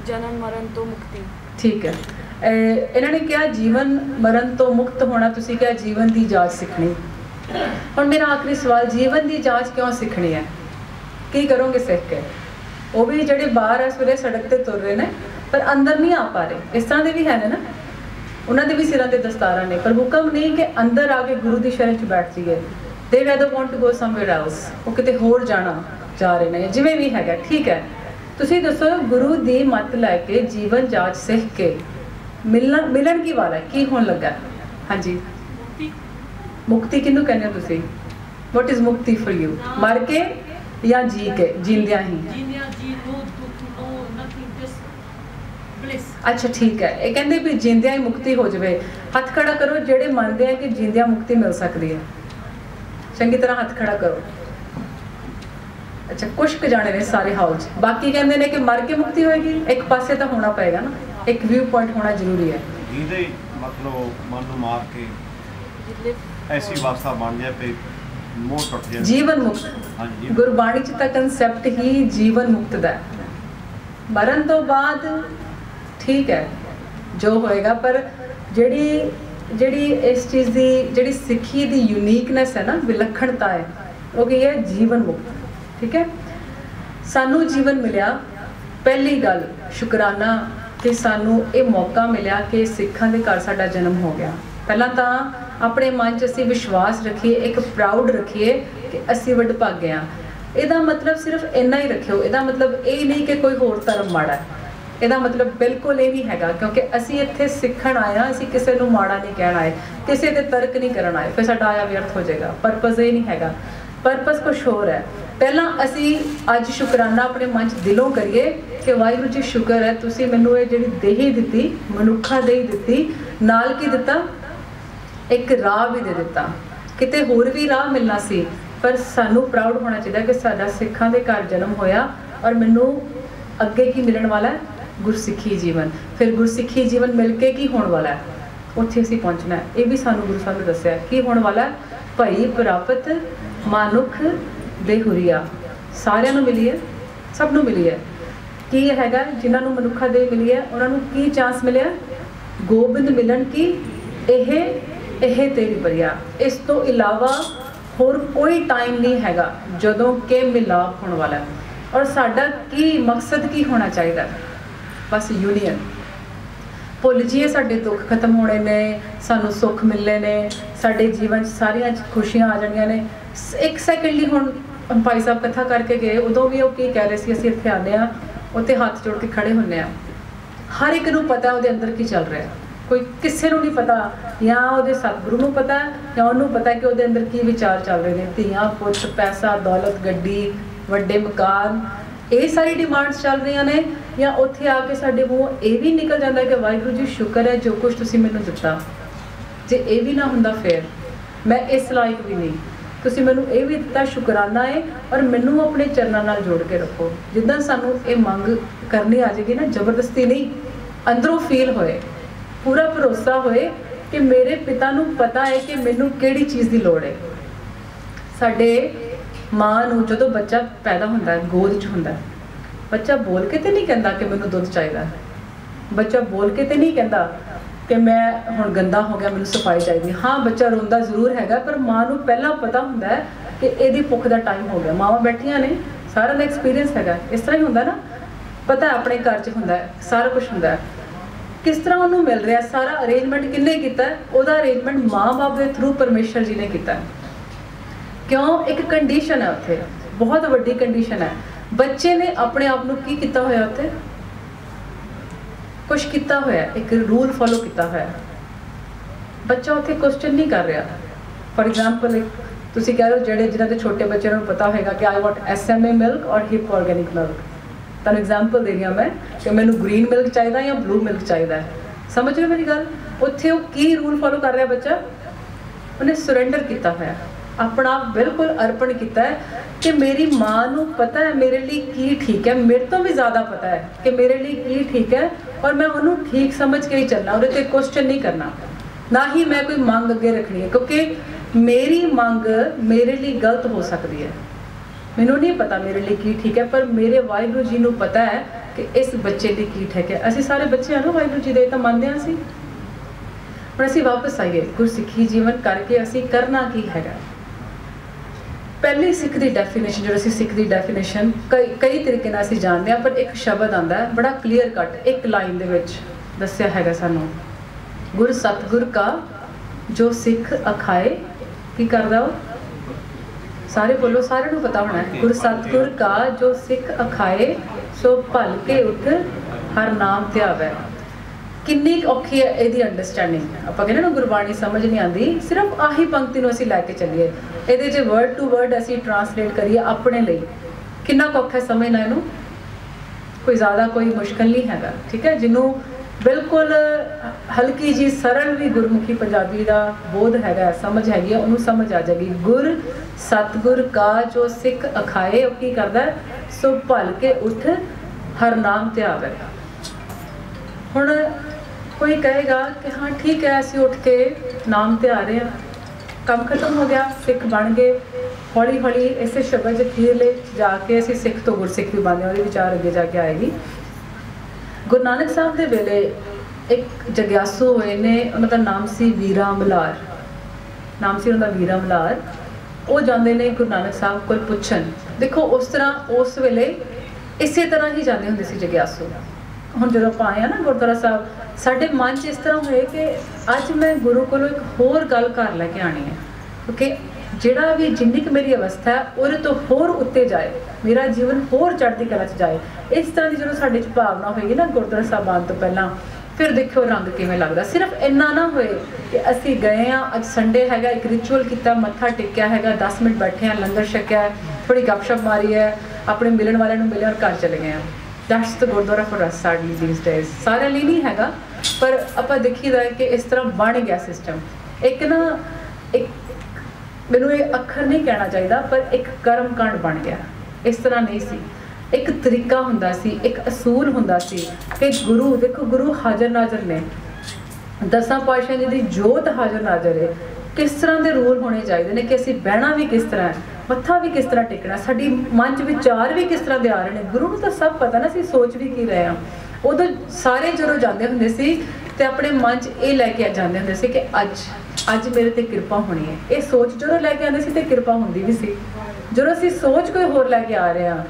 Speaker 3: ਜਨਮ ਮਰਨ ਤੋਂ ਮੁਕਤੀ
Speaker 1: ਠੀਕ ਹੈ ਇਹਨਾਂ ਨੇ ਕਿਹਾ, ਜੀਵਨ ਮਰਨ ਤੋਂ ਮੁਕਤ ਹੋਣਾ, ਤੁਸੀਂ ਕਿਹਾ, ਜੀਵਨ ਦੀ ਜਾਂਚ ਸਿੱਖਣੀ। ਹੁਣ ਮੇਰਾ ਆਖਰੀ ਸਵਾਲ, ਜੀਵਨ ਦੀ ਜਾਂਚ ਕਿਉਂ ਸਿੱਖਣੀ ਹੈ? ਕੀ ਕਰੋਗੇ ਸਿੱਖ ਕੇ? ਉਹ ਵੀ ਜਿਹੜੇ ਬਾਹਰ ਇਸ ਵੇਲੇ ਸੜਕ ਤੇ ਤੁਰ ਰਹੇ ਨੇ, ਪਰ ਅੰਦਰ ਨਹੀਂ ਆ ਪਾ ਰਹੇ। ਇਸ ਤਰ੍ਹਾਂ ਦੇ ਵੀ ਹੈ ਨੇ ਨਾ? ਉਹਨਾਂ ਦੇ ਵੀ ਸਿਰਾਂ ਤੇ ਦਸਤਾਰਾਂ ਨੇ। ਪਰ ਹੁਕਮ ਨਹੀਂ ਕਿ ਅੰਦਰ ਆ ਕੇ ਗੁਰੂ ਦੀ ਸ਼ਰਨ 'ਚ ਬੈਠ ਜਾਈਏ। They rather want to go somewhere else ਉਹ ਕਿਤੇ ਹੋਰ ਜਾਣਾ ਜਾ ਰਹੇ ਨੇ, ਜਿਵੇਂ ਵੀ ਹੈਗਾ। ਠੀਕ ਹੈ। ਤੁਸੀਂ ਦੱਸੋ, ਗੁਰੂ ਦੀ ਮੱਤ ਲੈ ਕੇ ਜੀਵਨ ਜਾਂਚ ਸਿੱਖ ਕੇ ਮਿਲਣ ਮਿਲਣ ਕੀ ਵਾਲਾ ਹੈ? ਕੀ ਹੋਣ ਲੱਗਾ? ਹਾਂਜੀ।
Speaker 3: ਮੁਕਤੀ।
Speaker 1: ਕਿਹਨੂੰ ਕਹਿੰਦੇ ਹੋ ਤੁਸੀਂ? What is mukti for you ਮਰ ਕੇ ਜਾਂ ਜੀ ਕੇ? ਜਿੰਦਿਆਂ ਹੀ।
Speaker 3: ਜੀਨੀਆ ਜੀ ਨੋ ਦੁੱਖ ਨੋ ਨਥਿੰਗ ਜਸਟ ਬਲਿਸ
Speaker 1: ਅੱਛਾ ਠੀਕ ਹੈ। ਇਹ ਕਹਿੰਦੇ ਵੀ ਜਿੰਦਿਆਂ ਹੀ ਮੁਕਤੀ ਹੋ ਜਾਵੇ। ਹੱਥ ਖੜਾ ਕਰੋ ਜਿਹੜੇ ਮੰਨਦੇ ਆ ਕਿ ਜਿੰਦਿਆਂ ਮੁਕਤੀ ਮਿਲ ਸਕਦੀ ਹੈ। ਚੰਗੀ ਤਰ੍ਹਾਂ ਹੱਥ ਖੜਾ ਕਰੋ। ਅੱਛਾ ਕੁਛ ਕੁ ਜਾਣੇ ਨੇ ਸਾਰੇ ਹਾਲ 'ਚ। ਬਾਕੀ ਕਹਿੰਦੇ ਨੇ ਕਿ ਮਰ ਕੇ ਮੁਕਤੀ ਹੋਏਗੀ। ਇੱਕ ਪਾਸੇ ਤਾਂ ਹੋਣਾ ਪਏਗਾ ਨਾ। ਇੱਕ ਵਿਊ ਪੁਆਇੰਟ ਹੋਣਾ ਜ਼ਰੂਰੀ ਹੈ।
Speaker 2: ਜਿਹਦੇ ਮਤਲਬ ਮਨ ਨੂੰ ਮਾਰ ਕੇ ਐਸੀ ਅਵਸਥਾ ਬਣ ਜਾਏ ਪਈ ਮੋਹ ਟੁੱਟ ਜਾਏ।
Speaker 1: ਜੀਵਨ ਮੁਕਤ।
Speaker 2: ਹਾਂਜੀ।
Speaker 1: ਗੁਰਬਾਣੀ ਚ ਤਾਂ ਕਨਸੈਪਟ ਹੀ ਜੀਵਨ ਮੁਕਤ ਦਾ ਮਰਨ ਤੋਂ ਬਾਅਦ ਠੀਕ ਹੈ ਜੋ ਹੋਏਗਾ ਪਰ ਜਿਹੜੀ ਜਿਹੜੀ ਇਸ ਚੀਜ਼ ਦੀ ਜਿਹੜੀ ਸਿੱਖੀ ਦੀ ਯੂਨੀਕਨੈਸ ਹੈ ਨਾ ਵਿਲੱਖਣਤਾ ਹੈ ਉਹ ਕੀ ਹੈ? ਜੀਵਨ ਮੁਕਤ। ਠੀਕ ਹੈ? ਸਾਨੂੰ ਜੀਵਨ ਮਿਲਿਆ। ਪਹਿਲੀ ਗੱਲ ਸ਼ੁਕਰਾਨਾ ਕਿ ਸਾਨੂੰ ਇਹ ਮੌਕਾ ਮਿਲਿਆ ਕਿ ਸਿੱਖਾਂ ਦੇ ਘਰ ਸਾਡਾ ਜਨਮ ਹੋ ਗਿਆ। ਪਹਿਲਾਂ ਤਾਂ ਆਪਣੇ ਮਨ 'ਚ ਅਸੀਂ ਵਿਸ਼ਵਾਸ ਰੱਖੀਏ, ਇੱਕ ਪ੍ਰਾਊਡ ਰੱਖੀਏ ਕਿ ਅਸੀਂ ਵੱਡ ਭਾਗੇ ਇਹਦਾ ਮਤਲਬ ਸਿਰਫ ਇੰਨਾ ਹੀ ਰੱਖਿਓ, ਇਹਦਾ ਮਤਲਬ ਇਹ ਨਹੀਂ ਕਿ ਕੋਈ ਹੋਰ ਧਰਮ ਮਾੜਾ ਹੈ। ਇਹਦਾ ਮਤਲਬ ਬਿਲਕੁਲ ਇਹ ਨਹੀਂ ਹੈਗਾ, ਕਿਉਂਕਿ ਅਸੀਂ ਇੱਥੇ ਸਿੱਖਣ ਆਏ ਹਾਂ ਅਸੀਂ ਕਿਸੇ ਨੂੰ ਮਾੜਾ ਨਹੀਂ ਕਹਿਣ ਆਏ, ਕਿਸੇ ਤੇ ਤਰਕ ਨਹੀਂ ਕਰਨ ਆਏ, ਫਿਰ ਸਾਡਾ ਆਇਆ ਵਿਅਰਥ ਹੋ ਜਾਏਗਾ ਪਰਪਸ ਇਹ ਨਹੀਂ ਹੈਗਾ। ਪਰਪਸ ਕੁਝ ਹੋਰ ਹੈ। ਪਹਿਲਾਂ ਅਸੀਂ ਅੱਜ ਸ਼ੁਕਰਾਨਾ ਆਪਣੇ ਮਨ 'ਚ ਦਿਲੋਂ ਕਰੀਏ ਕਿ ਵਾਹਿਗੁਰੂ ਜੀ ਸ਼ੁਕਰ ਹੈ, ਤੁਸੀਂ ਮੈਨੂੰ ਇਹ ਜਿਹੜੀ ਦੇਹੀ ਦਿੱਤੀ, ਮਨੁੱਖਾ ਦੇਹੀ ਦਿੱਤੀ, ਨਾਲ ਕੀ ਦਿੱਤਾ? ਇੱਕ ਰਾਹ ਵੀ ਦੇ ਦਿੱਤਾ। ਕਿਤੇ ਹੋਰ ਵੀ ਰਾਹ ਮਿਲਣਾ ਸੀ, ਪਰ ਸਾਨੂੰ ਪ੍ਰਾਊਡ ਹੋਣਾ ਚਾਹੀਦਾ ਕਿ ਸਾਡਾ ਸਿੱਖਾਂ ਦੇ ਘਰ ਜਨਮ ਹੋਇਆ ਔਰ ਮੈਨੂੰ ਅੱਗੇ ਕੀ ਮਿਲਣ ਵਾਲਾ ਹੈ? ਗੁਰਸਿੱਖੀ ਜੀਵਨ। ਫਿਰ ਗੁਰਸਿੱਖੀ ਜੀਵਨ ਮਿਲ ਕੇ ਕੀ ਹੋਣ ਵਾਲਾ ਹੈ? ਉੱਥੇ ਅਸੀਂ ਪਹੁੰਚਣਾ ਹੈ। ਇਹ ਵੀ ਸਾਨੂੰ ਗੁਰੂ ਸਾਹਿਬ ਨੇ ਦੱਸਿਆ ਕੀ ਹੋਣ ਵਾਲਾ ਹੈ? ਭਈ ਪ੍ਰਾਪਤ ਮਨੁੱਖ ਦੇ ਹੁਰੀਆ। ਸਾਰਿਆਂ ਨੂੰ ਮਿਲੀ ਹੈ, ਸਭ ਨੂੰ ਮਿਲੀ ਹੈ। ਕੀ ਹੈਗਾ? ਜਿਨ੍ਹਾਂ ਨੂੰ ਮਨੁੱਖਾ ਦੇ ਮਿਲੀ ਹੈ, ਉਹਨਾਂ ਨੂੰ ਕੀ ਚਾਂਸ ਮਿਲਿਆ? ਗੋਬਿੰਦ ਮਿਲਣ ਕੀ? ਇਹ ਇਹ ਤੇਰੀ ਬਰੀਆ ਇਸ ਤੋਂ ਇਲਾਵਾ ਹੋਰ ਕੋਈ ਟਾਈਮ ਨਹੀਂ ਹੈਗਾ, ਜਦੋਂ ਕਿ ਮਿਲਾਪ ਹੋਣ ਵਾਲਾ ਔਰ ਸਾਡਾ ਕੀ ਮਕਸਦ, ਕੀ ਹੋਣਾ ਚਾਹੀਦਾ? ਬਸ ਯੂਨੀਅਨ ਭੁੱਲ ਜੀਏ ਸਾਡੇ ਦੁੱਖ ਖਤਮ ਹੋਣੇ ਨੇ, ਸਾਨੂੰ ਸੁੱਖ ਮਿਲਣੇ ਨੇ, ਸਾਡੇ ਜੀਵਨ 'ਚ ਸਾਰੀਆਂ ਖੁਸ਼ੀਆਂ ਆ ਜਾਣੀਆਂ ਨੇ। ਇੱਕ ਸੈਕਿੰਡ ਲਈ ਹੁਣ ਭਾਈ ਸਾਹਿਬ ਕਥਾ ਕਰਕੇ ਗਏ, ਉਦੋਂ ਵੀ ਉਹ ਕੀ ਕਹਿ ਰਹੇ ਸੀ, ਅਸੀਂ ਇੱਥੇ ਆਉਂਦੇ ਆ ਉੱਥੇ ਹੱਥ ਜੋੜ ਕੇ ਖੜੇ ਹੁੰਨੇ ਆ ਹਰ ਇੱਕ ਨੂੰ ਪਤਾ ਉਹਦੇ ਅੰਦਰ ਕੀ ਚੱਲ ਰਿਹਾ। ਕੋਈ ਕਿਸੇ ਨੂੰ ਨਹੀਂ ਪਤਾ, ਜਾਂ ਉਹਦੇ ਸਤਿਗੁਰੂ ਨੂੰ ਪਤਾ, ਜਾਂ ਉਹਨੂੰ ਪਤਾ ਕਿ ਉਹਦੇ ਅੰਦਰ ਕੀ ਵਿਚਾਰ ਚੱਲ ਰਹੇ ਨੇ। ਧੀਆਂ, ਪੁੱਤ, ਪੈਸਾ, ਦੌਲਤ, ਗੱਡੀ, ਵੱਡੇ ਮਕਾਨ, ਇਹ ਸਾਰੀ ਡਿਮਾਂਡਸ ਚੱਲ ਰਹੀਆਂ ਨੇ, ਜਾਂ ਉੱਥੇ ਆ ਕੇ ਸਾਡੇ ਮੂੰਹ ਇਹ ਵੀ ਨਿਕਲ ਜਾਂਦਾ ਕਿ ਵਾਹਿਗੁਰੂ ਜੀ, ਸ਼ੁਕਰ ਹੈ ਜੋ ਕੁਝ ਤੁਸੀਂ ਮੈਨੂੰ ਦਿੱਤਾ। ਜੇ ਇਹ ਵੀ ਨਾ ਹੁੰਦਾ ਫੇਰ, ਮੈਂ ਇਸ ਲਾਇਕ ਵੀ ਨਹੀਂ। ਤੁਸੀਂ ਮੈਨੂੰ ਇਹ ਵੀ ਦਿੱਤਾ, ਸ਼ੁਕਰਾਨਾ ਹੈ ਔਰ ਮੈਨੂੰ ਆਪਣੇ ਚਰਨਾਂ ਨਾਲ ਜੋੜ ਕੇ ਰੱਖੋ। ਜਿੱਦਾਂ ਸਾਨੂੰ ਇਹ ਮੰਗ ਕਰਨੀ ਆ ਜਾਏਗੀ ਨਾ, ਜ਼ਬਰਦਸਤੀ ਨਹੀਂ, ਅੰਦਰੋਂ ਫੀਲ ਹੋਏ, ਪੂਰਾ ਭਰੋਸਾ ਹੋਏ ਕਿ ਮੇਰੇ ਪਿਤਾ ਨੂੰ ਪਤਾ ਹੈ ਕਿ ਮੈਨੂੰ ਕਿਹੜੀ ਚੀਜ਼ ਦੀ ਲੋੜ ਹੈ ਸਾਡੇ ਮਾਂ ਨੂੰ ਜਦੋਂ ਬੱਚਾ ਪੈਦਾ ਹੁੰਦਾ ਹੈ ਗੋਦ 'ਚ ਹੁੰਦਾ ਹੈ ਬੱਚਾ ਬੋਲ ਕੇ ਤੇ ਨਹੀਂ ਕਹਿੰਦਾ ਕਿ ਮੈਨੂੰ ਦੁੱਧ ਚਾਹੀਦਾ। ਬੱਚਾ ਬੋਲ ਕੇ ਤੇ ਨਹੀਂ ਕਹਿੰਦਾ ਕਿ ਮੈਂ ਹੁਣ ਗੰਦਾ ਹੋ ਗਿਆ, ਮੈਨੂੰ ਸਫ਼ਾਈ ਚਾਹੀਦੀ। ਹਾਂ, ਬੱਚਾ ਰੋਂਦਾ ਜ਼ਰੂਰ ਹੈਗਾ, ਪਰ ਮਾਂ ਨੂੰ ਪਹਿਲਾਂ ਪਤਾ ਹੁੰਦਾ ਹੈ ਕਿ ਇਹਦੀ ਭੁੱਖ ਦਾ ਟਾਈਮ ਹੋ ਗਿਆ। ਮਾਵਾਂ ਬੈਠੀਆਂ ਨੇ ਸਾਰਾ ਦਾ ਐਕਸਪੀਰੀਅੰਸ ਹੈਗਾ। ਇਸ ਤਰ੍ਹਾਂ ਹੀ ਹੁੰਦਾ ਨਾ, ਪਤਾ ਆਪਣੇ ਘਰ 'ਚ ਹੁੰਦਾ ਸਾਰਾ ਕੁਝ ਹੁੰਦਾ ਕਿਸ ਤਰ੍ਹਾਂ ਉਹਨੂੰ ਮਿਲ ਰਿਹਾ, ਸਾਰਾ ਅਰੇਂਜਮੈਂਟ ਕਿੰਨੇ ਕੀਤਾ ਉਹਦਾ ਅਰੇਂਜਮੈਂਟ ਮਾਂ-ਬਾਪ ਦੇ ਥਰੂ ਪਰਮੇਸ਼ਰ ਜੀ ਨੇ ਕੀਤਾ ਕਿਉਂ? ਇੱਕ ਕੰਡੀਸ਼ਨ ਹੈ ਉੱਥੇ। ਬਹੁਤ ਵੱਡੀ ਕੰਡੀਸ਼ਨ ਹੈ। ਬੱਚੇ ਨੇ ਆਪਣੇ ਆਪ ਨੂੰ ਕੀ ਕੀਤਾ ਹੋਇਆ ਉੱਥੇ? ਕੁਝ ਕੀਤਾ ਹੋਇਆ, ਇੱਕ ਰੂਲ ਫੋਲੋ ਕੀਤਾ ਹੋਇਆ। ਬੱਚਾ ਉੱਥੇ ਕੁਐਸਚਨ ਨਹੀਂ ਕਰ ਰਿਹਾ। ਫੋਰ ਐਗਜ਼ਾਮਪਲ ਤੁਸੀਂ ਕਹਿ ਰਹੇ ਹੋ ਜਿਹੜੇ ਜਿਨ੍ਹਾਂ ਦੇ ਛੋਟੇ ਬੱਚਿਆਂ ਨੂੰ ਪਤਾ ਹੋਏਗਾ ਕਿ I want SMA milk or HiPP organic milk ਤੁਹਾਨੂੰ ਐਗਜ਼ਾਮਪਲ ਦੇ ਰਹੀ ਹਾਂ ਮੈਂ ਕਿ ਮੈਨੂੰ ਗ੍ਰੀਨ ਮਿਲਕ ਚਾਹੀਦਾ ਜਾਂ ਬਲੂ ਮਿਲਕ ਚਾਹੀਦਾ ਸਮਝ ਰਹੇ ਮੇਰੀ ਗੱਲ? ਉੱਥੇ ਉਹ ਕੀ ਰੂਲ ਫੋਲੋ ਕਰ ਰਿਹਾ ਬੱਚਾ? ਉਹਨੇ ਸਰੈਂਡਰ ਕੀਤਾ ਹੋਇਆ। ਆਪਣਾ ਆਪ ਬਿਲਕੁਲ ਅਰਪਣ ਕੀਤਾ ਹੈ ਕਿ ਮੇਰੀ ਮਾਂ ਨੂੰ ਪਤਾ ਹੈ ਮੇਰੇ ਲਈ ਕੀ ਠੀਕ ਹੈ। ਮੇਰੇ ਤੋਂ ਵੀ ਜ਼ਿਆਦਾ ਪਤਾ ਹੈ ਕਿ ਮੇਰੇ ਲਈ ਕੀ ਠੀਕ ਹੈ ਔਰ ਮੈਂ ਉਹਨੂੰ ਠੀਕ ਸਮਝ ਕੇ ਹੀ ਚੱਲਣਾ, ਉਹਦੇ ਤੇ ਕੁਐਸਚਨ ਨਹੀਂ ਕਰਨਾ। ਨਾ ਹੀ ਮੈਂ ਕੋਈ ਮੰਗ ਅੱਗੇ ਰੱਖਣੀ ਹੈ, ਕਿਉਂਕਿ ਮੇਰੀ ਮੰਗ ਮੇਰੇ ਲਈ ਗਲਤ ਹੋ ਸਕਦੀ ਹੈ। ਮੈਨੂੰ ਨਹੀਂ ਪਤਾ ਮੇਰੇ ਲਈ ਕੀ ਠੀਕ ਹੈ, ਪਰ ਮੇਰੇ ਵਾਹਿਗੁਰੂ ਜੀ ਨੂੰ ਪਤਾ ਹੈ ਕਿ ਇਸ ਬੱਚੇ ਲਈ ਕੀ ਠੀਕ ਹੈ। ਅਸੀਂ ਸਾਰੇ ਬੱਚੇ ਹਾਂ ਨਾ ਵਾਹਿਗੁਰੂ ਜੀ ਦੇ ਤਾਂ ਮੰਨਦੇ ਹਾਂ ਅਸੀਂ। ਹੁਣ ਅਸੀਂ ਵਾਪਸ ਆਈਏ, ਗੁਰਸਿੱਖੀ ਜੀਵਨ ਕਰਕੇ ਅਸੀਂ ਕਰਨਾ ਕੀ ਹੈਗਾ? ਪਹਿਲੇ ਸਿੱਖ ਦੀ ਡੈਫੀਨੇਸ਼ਨ ਜਿਹੜਾ ਅਸੀਂ ਸਿੱਖ ਦੀ ਡੈਫੀਨੇਸ਼ਨ ਕਈ ਕਈ ਤਰੀਕੇ ਨਾਲ ਅਸੀਂ ਜਾਣਦੇ ਹਾਂ, ਪਰ ਇੱਕ ਸ਼ਬਦ ਆਂਦਾ ਹੈ, ਬੜਾ ਕਲੀਅਰ ਕੱਟ ਇੱਕ ਲਾਈਨ ਦੇ ਵਿੱਚ ਦੱਸਿਆ ਹੈਗਾ ਸਾਨੂੰ। ਗੁਰ ਸਤਗੁਰ ਕਾ, ਜੋ ਸਿੱਖ ਅਖਾਏ, ਕੀ ਕਰਦਾ ਉਹ? ਸਾਰੇ ਬੋਲੋ, ਸਾਰਿਆਂ ਨੂੰ ਪਤਾ ਹੋਣਾ ਗੁਰ ਸਤਗੁਰ ਕਾ, ਜੋ ਸਿੱਖ ਅਖਾਏ, ਸੋ ਭਲ ਕੇ ਉਠ, ਹਰ ਨਾਮ ਧਿਆਵੈ ਕਿੰਨੀ ਕੁ ਔਖੀ ਹੈ ਇਹਦੀ ਅੰਡਰਸਟੈਂਡਿੰਗ ਆਪਾਂ ਕਹਿੰਦੇ ਨਾ ਗੁਰਬਾਣੀ ਸਮਝ ਨਹੀਂ ਆਉਂਦੀ, ਸਿਰਫ ਆਹੀ ਪੰਕਤੀ ਨੂੰ ਅਸੀਂ ਲੈ ਕੇ ਚੱਲੀਏ। ਇਹਦੇ ਜੇ ਵਰਡ ਟੂ ਵਰਡ ਅਸੀਂ ਟਰਾਂਸਲੇਟ ਕਰੀਏ ਆਪਣੇ ਲਈ। ਕਿੰਨਾ ਕੁ ਔਖਾ ਸਮਝਣਾ ਇਹਨੂੰ? ਕੋਈ ਜ਼ਿਆਦਾ ਕੋਈ ਮੁਸ਼ਕਲ ਨਹੀਂ ਹੈਗਾ, ਠੀਕ ਹੈ? ਜਿਹਨੂੰ ਬਿਲਕੁਲ ਹਲਕੀ ਜੀ ਸਰਲ ਵੀ ਗੁਰਮੁਖੀ ਪੰਜਾਬੀ ਦਾ ਬੋਧ ਹੈਗਾ, ਸਮਝ ਹੈਗੀ ਹੈ ਉਹਨੂੰ ਸਮਝ ਆ ਜਾਏਗੀ। ਗੁਰ, ਸਤਗੁਰ ਕਾ ਜੋ ਸਿੱਖ ਅਖਾਏ, ਉਹ ਕੀ ਕਰਦਾ ਸੋ ਭਲ ਕੇ ਉਠ ਹਰ ਨਾਮ ਧਿਆਵੈ ਹੁਣ ਕੋਈ ਕਹੇਗਾ ਕਿ ਹਾਂ, ਠੀਕ ਹੈ, ਅਸੀਂ ਉੱਠ ਕੇ ਨਾਮ ਤੇ ਆ ਰਹੇ ਹਾਂ। ਕੰਮ ਖਤਮ ਹੋ ਗਿਆ, ਸਿੱਖ ਬਣ ਗਏ। ਹੌਲੀ ਹੌਲੀ ਇਸੇ ਸ਼ਬਦ ਜਖੀਰਲੇ ਜਾ ਕੇ ਅਸੀਂ ਸਿੱਖ ਤੋਂ ਗੁਰਸਿੱਖ ਵੀ ਬਣਦੇ ਹਾਂ, ਉਹਦੇ ਵਿਚਾਰ ਅੱਗੇ ਜਾ ਕੇ ਆਏਗੀ। ਗੁਰੂ ਨਾਨਕ ਸਾਹਿਬ ਦੇ ਵੇਲੇ ਇੱਕ ਜਗਿਆਸੂ ਹੋਏ ਨੇ, ਉਹਨਾਂ ਦਾ ਨਾਮ ਸੀ ਵੀਰਾ ਮਲਾਰ। ਨਾਮ ਸੀ ਉਹਨਾਂ ਦਾ ਵੀਰਾ ਮਲਾਰ। ਉਹ ਜਾਂਦੇ ਨੇ ਗੁਰੂ ਨਾਨਕ ਸਾਹਿਬ ਕੋਲ ਪੁੱਛਣ। ਦੇਖੋ, ਉਸ ਤਰ੍ਹਾਂ ਉਸ ਵੇਲੇ ਇਸੇ ਤਰ੍ਹਾਂ ਹੀ ਜਾਂਦੇ ਹੁੰਦੇ ਸੀ ਜਗਿਆਸੂ। ਹੁਣ ਜਦੋਂ ਆਪਾਂ ਆਏ ਆ ਨਾ ਗੁਰਦੁਆਰਾ ਸਾਹਿਬ, ਸਾਡੇ ਮਨ 'ਚ ਇਸ ਤਰ੍ਹਾਂ ਹੋਏ ਕਿ ਅੱਜ ਮੈਂ ਗੁਰੂ ਕੋਲੋਂ ਇੱਕ ਹੋਰ ਗੱਲ ਘਰ ਲੈ ਕੇ ਆਣੀ ਹੈ। ਕਿਉਂਕਿ ਜਿਹੜਾ ਵੀ ਜਿੰਨੀ ਕੁ ਮੇਰੀ ਅਵਸਥਾ ਹੈ, ਉਹਦੇ ਤੋਂ ਹੋਰ ਉੱਤੇ ਜਾਏ, ਮੇਰਾ ਜੀਵਨ ਹੋਰ ਚੜ੍ਹਦੀ ਕਲਾ 'ਚ ਜਾਏ, ਇਸ ਤਰ੍ਹਾਂ ਦੀ ਜਦੋਂ ਸਾਡੇ 'ਚ ਭਾਵਨਾ ਹੋਏਗੀ ਨਾ ਗੁਰਦੁਆਰਾ ਸਾਹਿਬ ਆਉਣ ਤੋਂ ਪਹਿਲਾਂ, ਫਿਰ ਦੇਖਿਓ ਰੰਗ ਕਿਵੇਂ ਲੱਗਦਾ। ਸਿਰਫ ਇੰਨਾ ਨਾ ਹੋਏ ਕਿ ਅਸੀਂ ਗਏ ਆ ਅੱਜ ਸੰਡੇ ਹੈਗਾ, ਇੱਕ ਰਿਚੁਅਲ ਕੀਤਾ, ਮੱਥਾ ਟੇਕਿਆ ਹੈਗਾ 10 ਮਿੰਟ ਬੈਠੇ ਆ ਲੰਗਰ ਛਕਿਆ ਥੋੜੀ ਗੱਪਸ਼ਪ ਮਾਰੀ ਹੈ, ਆਪਣੇ ਮਿਲਣ ਵਾਲਿਆਂ ਨੂੰ ਮਿਲਿਆ ਔਰ ਘਰ ਚਲੇ ਗਏ ਆ that's the gurdwara for us sadly these days ਸਾਰਿਆਂ ਲਈ ਨਹੀਂ ਹੈਗਾ, ਪਰ ਆਪਾਂ ਦੇਖੀਦਾ ਹੈ ਕਿ ਇਸ ਤਰ੍ਹਾਂ ਬਣ ਗਿਆ ਸਿਸਟਮ ਇੱਕ ਨਾ, ਇੱਕ ਮੈਨੂੰ ਇਹ ਅੱਖਰ ਨਹੀਂ ਕਹਿਣਾ ਚਾਹੀਦਾ, ਪਰ ਇੱਕ ਕਰਮ ਕਾਂਡ ਬਣ ਗਿਆ। ਇਸ ਤਰ੍ਹਾਂ ਨਹੀਂ ਸੀ। ਇੱਕ ਤਰੀਕਾ ਹੁੰਦਾ ਸੀ, ਇੱਕ ਅਸੂਲ ਹੁੰਦਾ ਸੀ ਕਿ ਗੁਰੂ, ਦੇਖੋ ਗੁਰੂ ਹਾਜ਼ਰ ਨਾਜ਼ਰ ਨੇ। ਦਸਾਂ ਪਾਤਸ਼ਾਹਾਂ ਜੀ ਦੀ ਜੋਤ ਹਾਜ਼ਰ ਨਾਜ਼ਰ ਹੈ। ਕਿਸ ਤਰ੍ਹਾਂ ਦੇ ਰੂਲ ਹੋਣੇ ਚਾਹੀਦੇ ਨੇ ਕਿ ਅਸੀਂ ਬਹਿਣਾ ਵੀ ਕਿਸ ਤਰ੍ਹਾਂ ਹੈ? ਮੱਥਾ ਵੀ ਕਿਸ ਤਰ੍ਹਾਂ ਟੇਕਣਾ, ਸਾਡੀ ਮਨ 'ਚ ਵਿਚਾਰ ਵੀ ਕਿਸ ਤਰ੍ਹਾਂ ਦੇ ਆ ਰਹੇ ਨੇ, ਗੁਰੂ ਨੂੰ ਤਾਂ ਸਭ ਪਤਾ ਨਾ ਅਸੀਂ ਸੋਚ ਵੀ ਕੀ ਰਹੇ ਹਾਂ। ਉਦੋਂ ਸਾਰੇ ਜਦੋਂ ਜਾਂਦੇ ਹੁੰਦੇ ਸੀ ਤੇ ਆਪਣੇ ਮਨ 'ਚ ਇਹ ਲੈ ਕੇ ਜਾਂਦੇ ਹੁੰਦੇ ਸੀ ਕਿ ਅੱਜ ਅੱਜ ਮੇਰੇ ਤੇ ਕਿਰਪਾ ਹੋਣੀ ਹੈ। ਇਹ ਸੋਚ ਜਦੋਂ ਲੈ ਕੇ ਆਉਂਦੇ ਸੀ ਤੇ ਕਿਰਪਾ ਹੁੰਦੀ ਵੀ ਸੀ। ਜਦੋਂ ਅਸੀਂ ਸੋਚ ਕੋਈ ਹੋਰ ਲੈ ਕੇ ਆ ਰਹੇ ਹਾਂ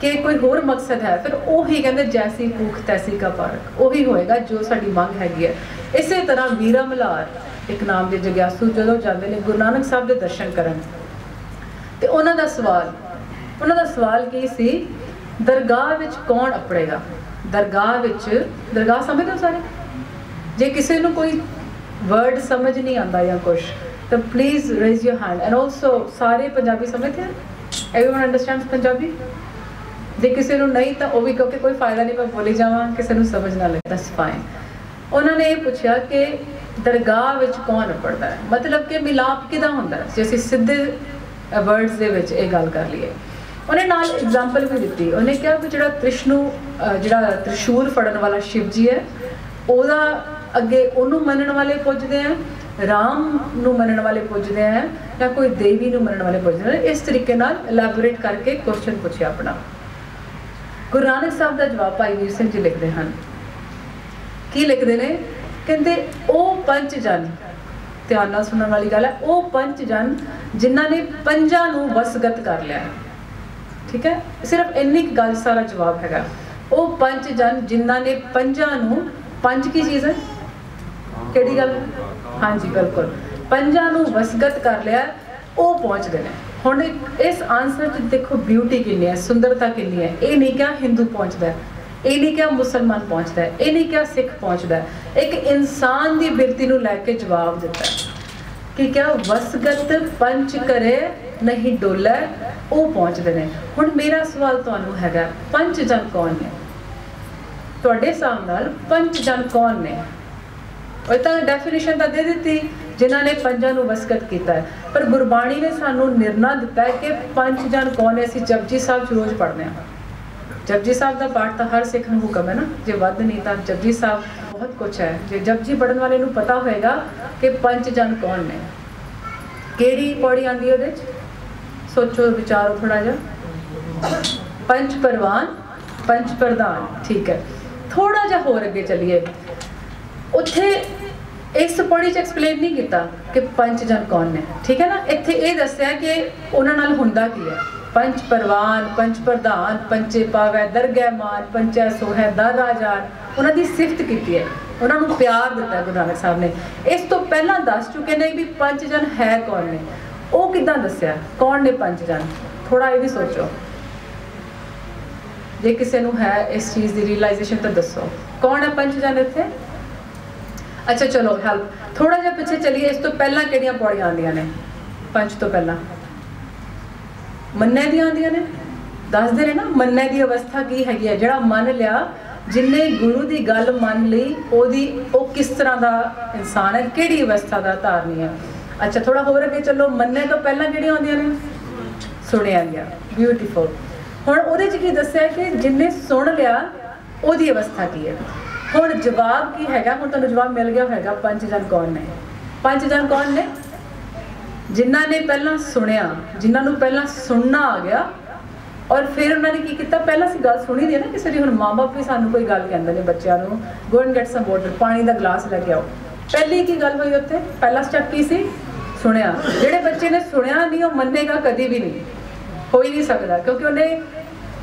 Speaker 1: ਕਿ ਕੋਈ ਹੋਰ ਮਕਸਦ ਹੈ, ਫਿਰ ਉਹੀ ਕਹਿੰਦੇ ਜੈਸੀ ਭੁੱਖ ਤੈਸੀ ਕਾ ਪਾਰਕ। ਉਹੀ ਹੋਏਗਾ ਜੋ ਸਾਡੀ ਮੰਗ ਹੈਗੀ ਹੈ। ਇਸੇ ਤਰ੍ਹਾਂ ਵੀਰਾ ਮਲਾਰ, ਇੱਕ ਨਾਮ ਦੇ ਜਗਿਆਸੂ ਜਦੋਂ ਜਾਂਦੇ ਨੇ ਗੁਰੂ ਨਾਨਕ ਸਾਹਿਬ ਦੇ ਦਰਸ਼ਨ ਕਰਨ ਤੇ ਉਹਨਾਂ ਦਾ ਸਵਾਲ, ਉਹਨਾਂ ਦਾ ਸਵਾਲ ਕੀ ਸੀ? ਦਰਗਾਹ ਵਿੱਚ ਕੌਣ ਅਪੜੇਗਾ ਦਰਗਾਹ ਵਿੱਚ, ਦਰਗਾਹ ਸਮਝਦੇ ਹੋ ਸਾਰੇ? ਜੇ ਕਿਸੇ ਨੂੰ ਕੋਈ ਵਰਡ ਸਮਝ ਨਹੀਂ ਆਉਂਦਾ ਜਾਂ ਕੁਝ ਤਾਂ please raise your hand and also ਸਾਰੇ ਪੰਜਾਬੀ ਸਮਝਦੇ ਹਨ ਐਵਰੀਵਨ ਅੰਡਰਸਟੈਂਡਸ ਪੰਜਾਬੀ? ਜੇ ਕਿਸੇ ਨੂੰ ਨਹੀਂ, ਤਾਂ ਉਹ ਵੀ ਕਿਉਂਕਿ ਕੋਈ ਫਾਇਦਾ ਨਹੀਂ, ਮੈਂ ਬੋਲੀ ਜਾਵਾਂ, ਕਿਸੇ ਨੂੰ ਸਮਝ ਨਾ ਲੱਗੇ ਦਸ ਪਾਏ ਉਹਨਾਂ ਨੇ ਇਹ ਪੁੱਛਿਆ ਕਿ ਦਰਗਾਹ ਵਿੱਚ ਕੌਣ ਪੜਦਾ ਹੈ? ਮਤਲਬ ਕਿ ਮਿਲਾਪ ਕਿਦਾਂ ਹੁੰਦਾ ਹੈ? ਜੇ ਅਸੀਂ ਸਿੱਧੇ ਵਰਡਸ ਦੇ ਵਿੱਚ ਇਹ ਗੱਲ ਕਰ ਲਈਏ। ਉਹਨੇ ਨਾਲ ਐਗਜ਼ਾਮਪਲ ਵੀ ਦਿੱਤੀ। ਉਹਨੇ ਕਿਹਾ ਕਿ ਜਿਹੜਾ ਤ੍ਰਿਸ਼ਨੂ ਜਿਹੜਾ ਤ੍ਰਿਸ਼ੂਲ ਫੜਨ ਵਾਲਾ ਸ਼ਿਵ ਜੀ ਹੈ, ਉਹਦਾ ਅੱਗੇ ਉਹਨੂੰ ਮੰਨਣ ਵਾਲੇ ਪੁੱਜਦੇ ਆ, ਰਾਮ ਨੂੰ ਮੰਨਣ ਵਾਲੇ ਪੁੱਜਦੇ ਆ, ਜਾਂ ਕੋਈ ਦੇਵੀ ਨੂੰ ਮੰਨਣ ਵਾਲੇ ਪੁੱਜਦੇ ਨੇ ਇਸ ਤਰੀਕੇ ਨਾਲ ਇਲੈਬੋਰੇਟ ਕਰਕੇ ਕੁਐਸਚਨ ਪੁੱਛਿਆ ਆਪਣਾ। ਗੁਰੂ ਨਾਨਕ ਸਾਹਿਬ ਦਾ ਜਵਾਬ ਭਾਈ ਵੀਰ ਸਿੰਘ ਜੀ ਲਿਖਦੇ ਹਨ। ਕੀ ਲਿਖਦੇ ਨੇ? ਕਹਿੰਦੇ, ਉਹ ਪੰਜ ਜਨ ਧਿਆਨ ਨਾਲ ਸੁਣਨ ਵਾਲੀ ਗੱਲ ਹੈ। ਉਹ ਪੰਜ ਜਨ ਜਿਨ੍ਹਾਂ ਨੇ ਪੰਜਾਂ ਨੂੰ ਵਸਗਤ ਕਰ ਲਿਆ। ਠੀਕ ਹੈ? ਸਿਰਫ ਇੰਨੀ ਕੁ ਗੱਲ ਸਾਰਾ ਜਵਾਬ ਹੈਗਾ। ਉਹ ਪੰਜ ਜਨ ਜਿਨ੍ਹਾਂ ਨੇ ਪੰਜਾਂ ਨੂੰ, ਪੰਜ ਕੀ ਚੀਜ਼ ਹੈ? ਕਿਹੜੀ ਗੱਲ? ਹਾਂਜੀ, ਬਿਲਕੁਲ। ਪੰਜਾਂ ਨੂੰ ਵਸਗਤ ਕਰ ਲਿਆ, ਉਹ ਪਹੁੰਚਦੇ ਨੇ। ਹੁਣ ਇਸ ਆਨਸਰ 'ਚ ਦੇਖੋ ਬਿਊਟੀ ਕਿੰਨੀ ਹੈ, ਸੁੰਦਰਤਾ ਕਿੰਨੀ ਹੈ। ਇਹ ਨਹੀਂ ਕਿਹਾ ਹਿੰਦੂ ਪਹੁੰਚਦਾ ਹੈ। ਇਹ ਨਹੀਂ ਕਿਹਾ ਮੁਸਲਮਾਨ ਪਹੁੰਚਦਾ ਹੈ, ਇਹ ਨਹੀਂ ਕਿਹਾ ਸਿੱਖ ਪਹੁੰਚਦਾ ਹੈ। ਇੱਕ ਇਨਸਾਨ ਦੀ ਬਿਰਤੀ ਨੂੰ ਲੈ ਕੇ ਜਵਾਬ ਦਿੱਤਾ ਕਿ ਕਿਆ ਵਸਗਤ ਪੰਚ ਕਰੇ ਨਹੀਂ ਡੋਲੇ, ਉਹ ਪਹੁੰਚਦੇ ਨੇ। ਹੁਣ ਮੇਰਾ ਸਵਾਲ ਤੁਹਾਨੂੰ ਹੈਗਾ ਪੰਚ ਜਨ ਕੌਣ ਨੇ? ਤੁਹਾਡੇ ਹਿਸਾਬ ਨਾਲ ਪੰਚ ਜਨ ਕੌਣ ਨੇ? ਉਹ ਤਾਂ ਡੈਫੀਨੇਸ਼ਨ ਤਾਂ ਦੇ ਦਿੱਤੀ, ਜਿਨ੍ਹਾਂ ਨੇ ਪੰਜਾਂ ਨੂੰ ਵਸਗਤ ਕੀਤਾ ਹੈ। ਪਰ ਗੁਰਬਾਣੀ ਨੇ ਸਾਨੂੰ ਨਿਰਣਾ ਦਿੱਤਾ ਹੈ ਕਿ ਪੰਜ ਜਨ ਕੌਣ ਨੇ? ਅਸੀਂ ਜਪਜੀ ਸਾਹਿਬ 'ਚ ਰੋਜ਼ ਪੜ੍ਹਦੇ ਹਾਂ। ਜਪਜੀ ਸਾਹਿਬ ਦਾ ਪਾਠ ਤਾਂ ਹਰ ਸਿੱਖ ਨੂੰ ਹੁਕਮ ਹੈ ਨਾ, ਜੇ ਵੱਧ ਨਹੀਂ ਤਾਂ ਜਪਜੀ ਸਾਹਿਬ ਬਹੁਤ ਕੁਝ ਹੈ। ਜੇ ਜਪਜੀ ਪੜਨ ਵਾਲੇ ਨੂੰ ਪਤਾ ਹੋਏਗਾ ਕਿ ਪੰਜ ਜਨ ਕੌਣ ਨੇ। ਕਿਹੜੀ ਪੌੜੀ ਆਂਦੀ ਉਹਦੇ 'ਚ? ਸੋਚੋ, ਵਿਚਾਰੋ ਥੋੜਾ ਜਿਹਾ। ਪੰਜ ਪਰਵਾਨ, ਪੰਜ ਪ੍ਰਧਾਨ, ਠੀਕ ਹੈ। ਥੋੜਾ ਜਿਹਾ ਹੋਰ ਅੱਗੇ ਚੱਲੀਏ। ਉੱਥੇ ਇਸ ਪੌੜੀ 'ਚ ਐਕਸਪਲੇਨ ਨਹੀਂ ਕੀਤਾ ਕਿ ਪੰਜ ਜਨ ਕੌਣ ਨੇ। ਠੀਕ ਹੈ ਨਾ? ਇੱਥੇ ਇਹ ਦੱਸਿਆ ਕਿ ਉਹਨਾਂ ਨਾਲ ਹੁੰਦਾ ਕੀ ਹੈ? ਪੰਚ ਪਰਵਾਨ ਪੰਚ ਪ੍ਰਧਾਨ ਪੰਚੇ ਪਾਵੈ ਦਰਗਹਿ ਮਾਨ ਪੰਚੈ ਸੋਹੈ ਦਰ ਰਾਜਾਨ ਉਹਨਾਂ ਦੀ ਸਿਫਤ ਕੀਤੀ ਹੈ। ਉਹਨਾਂ ਨੂੰ ਪਿਆਰ ਦਿੱਤਾ ਗੁਰੂ ਨਾਨਕ ਸਾਹਿਬ ਨੇ। ਇਸ ਤੋਂ ਪਹਿਲਾਂ ਦੱਸ ਚੁੱਕੇ ਨੇ ਵੀ ਪੰਜ ਜਨ ਹੈ ਕੌਣ ਨੇ? ਉਹ ਕਿਦਾਂ ਦੱਸਿਆ? ਕੌਣ ਨੇ ਪੰਜ ਜਨ? ਥੋੜਾ ਇਹ ਵੀ ਸੋਚੋ। ਜੇ ਕਿਸੇ ਨੂੰ ਹੈ ਇਸ ਚੀਜ਼ ਦੀ ਰਿਅਲਾਈਜੇਸ਼ਨ ਤਾਂ ਦੱਸੋ। ਕੌਣ ਹੈ ਪੰਜ ਜਨ ਇੱਥੇ? ਅੱਛਾ, ਚਲੋ ਹੈਲਪ ਥੋੜਾ ਜਿਹਾ ਪਿੱਛੇ ਚਲੀਏ। ਇਸ ਤੋਂ ਪਹਿਲਾਂ ਕਿਹੜੀਆਂ ਪੌੜੀਆਂ ਆਉਂਦੀਆਂ ਨੇ? ਪੰਜ ਤੋਂ ਪਹਿਲਾਂ। ਮੰਨੇ ਦੀਆਂ ਆਉਂਦੀਆਂ ਨੇ। ਦੱਸਦੇ ਨੇ ਨਾ, ਮੰਨੇ ਦੀ ਅਵਸਥਾ ਕੀ ਹੈਗੀ ਹੈ? ਜਿਹੜਾ ਮੰਨ ਲਿਆ, ਜਿਨੇ ਗੁਰੂ ਦੀ ਗੱਲ ਮੰਨ ਲਈ, ਉਹਦੀ, ਉਹ ਕਿਸ ਤਰ੍ਹਾਂ ਦਾ ਇਨਸਾਨ ਹੈ? ਕਿਹੜੀ ਅਵਸਥਾ ਦਾ ਧਾਰਨੀ ਹੈ? ਅੱਛਾ ਥੋੜਾ ਹੋਰ ਅੱਗੇ ਚੱਲੋ। ਮੰਨੇ ਤੋਂ ਪਹਿਲਾਂ ਕਿਹੜੀਆਂ ਆਉਂਦੀਆਂ ਨੇ? ਸੁਣਿਆ ਗਿਆ। ਬਿਊਟੀਫੁਲ ਹੁਣ ਉਹਦੇ 'ਚ ਕੀ ਦੱਸਿਆ ਕਿ ਜਿਨੇ ਸੁਣ ਲਿਆ, ਉਹਦੀ ਅਵਸਥਾ ਕੀ ਹੈ? ਹੁਣ ਜਵਾਬ ਕੀ ਹੈਗਾ? ਹੁਣ ਤੁਹਾਨੂੰ ਜਵਾਬ ਮਿਲ ਗਿਆ ਹੋਵੇਗਾ ਪੰਜ ਜਨ ਕੌਣ ਨੇ? ਪੰਜ ਜਨ ਕੌਣ ਨੇ? ਜਿਨ੍ਹਾਂ ਨੇ ਪਹਿਲਾਂ ਸੁਣਿਆ, ਜਿਨ੍ਹਾਂ ਨੂੰ ਪਹਿਲਾਂ ਸੁਣਨਾ ਆ ਗਿਆ, ਔਰ ਫਿਰ ਉਹਨਾਂ ਨੇ ਕੀ ਕੀਤਾ? ਪਹਿਲਾਂ ਸੀ ਗੱਲ ਸੁਣੀ ਦੀ ਹੈ ਨਾ ਕਿਸੇ ਦੀ, ਹੁਣ ਮਾਪੇ ਵੀ ਸਾਨੂੰ ਕੋਈ ਗੱਲ ਕਹਿੰਦੇ ਨੇ ਬੱਚਿਆਂ ਨੂੰ go and get some water ਪਾਣੀ ਦਾ ਗਲਾਸ ਲੈ ਕੇ ਆਓ। ਪਹਿਲੀ ਕੀ ਗੱਲ ਹੋਈ ਉੱਥੇ? ਪਹਿਲਾ ਸਟੈਪ ਕੀ ਸੀ? ਸੁਣਿਆ। ਜਿਹੜੇ ਬੱਚੇ ਨੇ ਸੁਣਿਆ ਨਹੀਂ, ਉਹ ਮੰਨੇਗਾ ਕਦੀ ਵੀ ਨਹੀਂ। ਹੋ ਹੀ ਨਹੀਂ ਸਕਦਾ, ਕਿਉਂਕਿ ਉਹਨੇ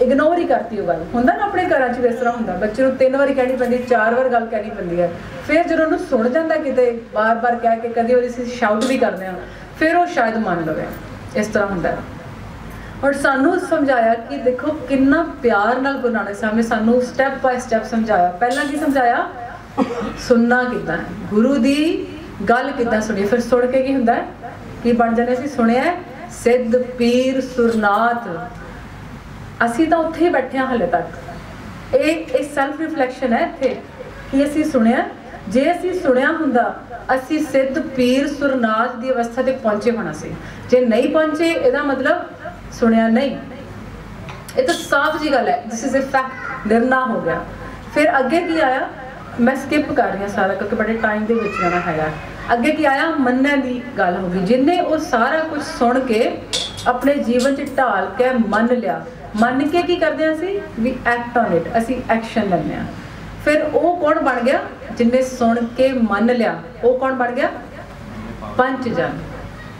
Speaker 1: ਇਗਨੋਰ ਹੀ ਕਰਤੀ ਉਹ ਗੱਲ। ਹੁੰਦਾ ਨਾ ਆਪਣੇ ਘਰਾਂ 'ਚ ਵੀ ਇਸ ਤਰ੍ਹਾਂ ਹੁੰਦਾ, ਬੱਚੇ ਨੂੰ ਤਿੰਨ ਵਾਰੀ ਕਹਿਣੀ ਪੈਂਦੀ, ਚਾਰ ਵਾਰ ਗੱਲ ਕਹਿਣੀ ਪੈਂਦੀ ਹੈ। ਫਿਰ ਜਦੋਂ ਉਹਨੂੰ ਸੁਣ ਜਾਂਦਾ ਕਿਤੇ ਬਾਰ-ਬਾਰ ਕਹਿ ਕੇ ਕਦੀ ਉਹਦੀ ਅਸੀਂ ਸ਼ਾਊਟ ਵੀ ਕਰਦੇ ਹਾਂ। ਫਿਰ ਉਹ ਸ਼ਾਇਦ ਮੰਨ ਲਵੇ। ਇਸ ਤਰ੍ਹਾਂ ਹੁੰਦਾ ਹੈ। ਔਰ ਸਾਨੂੰ ਸਮਝਾਇਆ ਕਿ ਦੇਖੋ ਕਿੰਨਾ ਪਿਆਰ ਨਾਲ ਗੁਰੂ ਨਾਨਕ ਸਾਹਿਬ ਨੇ ਸਾਨੂੰ ਸਟੈਪ ਬਾਈ ਸਟੈਪ ਸਮਝਾਇਆ। ਪਹਿਲਾਂ ਕੀ ਸਮਝਾਇਆ? ਸੁਣਨਾ ਕਿੱਦਾਂ ਹੈ? ਗੁਰੂ ਦੀ ਗੱਲ ਕਿੱਦਾਂ ਸੁਣੀ? ਫਿਰ ਸੁਣ ਕੇ ਕੀ ਹੁੰਦਾ ਹੈ? ਕੀ ਬਣ ਜਾਂਦੇ ਸੀ? ਸੁਣਿਆ ਸਿੱਧ ਪੀਰ ਸੁਰਨਾਥ। ਅਸੀਂ ਤਾਂ ਉੱਥੇ ਹੀ ਬੈਠੇ ਹਾਂ ਹਲੇ ਤੱਕ। ਇਹ ਇਹ ਸੈਲਫ ਰਿਫਲੈਕਸ਼ਨ ਹੈ ਇੱਥੇ। ਕਿ ਅਸੀਂ ਸੁਣਿਆ? ਜੇ ਅਸੀਂ ਸੁਣਿਆ ਹੁੰਦਾ, ਅਸੀਂ ਸਿੱਧ ਪੀਰ ਸੁਰਨਾਥ ਦੀ ਅਵਸਥਾ ਤੇ ਪਹੁੰਚੇ ਹੋਣਾ ਸੀ। ਜੇ ਨਹੀਂ ਪਹੁੰਚੇ, ਇਹਦਾ ਮਤਲਬ ਸੁਣਿਆ ਨਹੀਂ। ਇਹ ਤਾਂ ਸਾਫ਼ ਜੀ ਗੱਲ ਹੈ ਦਿਸ ਇਜ਼ ਅ ਫੈਕਟ ਨਿਰਣਾ ਹੋ ਗਿਆ। ਫਿਰ ਅੱਗੇ ਕੀ ਆਇਆ? ਮੈਂ ਸਕਿਪ ਕਰ ਰਹੀ ਹਾਂ ਸਾਰਾ, ਕਿਉਂਕਿ ਬੜੇ ਟਾਈਮ ਦੇ ਵਿੱਚ ਜਾਣਾ ਹੈਗਾ। ਅੱਗੇ ਕੀ ਆਇਆ? ਮੰਨਣ ਦੀ ਗੱਲ ਹੋ ਗਈ। ਜਿਨੇ ਉਹ ਸਾਰਾ ਕੁਝ ਸੁਣ ਕੇ ਆਪਣੇ ਜੀਵਨ 'ਚ ਢਾਲ ਕੇ ਮੰਨ ਲਿਆ। ਮੰਨ ਕੇ ਕੀ ਕਰਦੇ ਹਾਂ ਅਸੀਂ? ਵੀ ਐਕਟ ਔਨ ਇਟ ਅਸੀਂ ਐਕਸ਼ਨ ਲੈਂਦੇ ਹਾਂ। ਫਿਰ ਉਹ ਕੌਣ ਬਣ ਗਿਆ? ਜਿਨੇ ਸੁਣ ਕੇ ਮੰਨ ਲਿਆ, ਉਹ ਕੌਣ ਬਣ ਗਿਆ? ਪੰਜ ਜਨ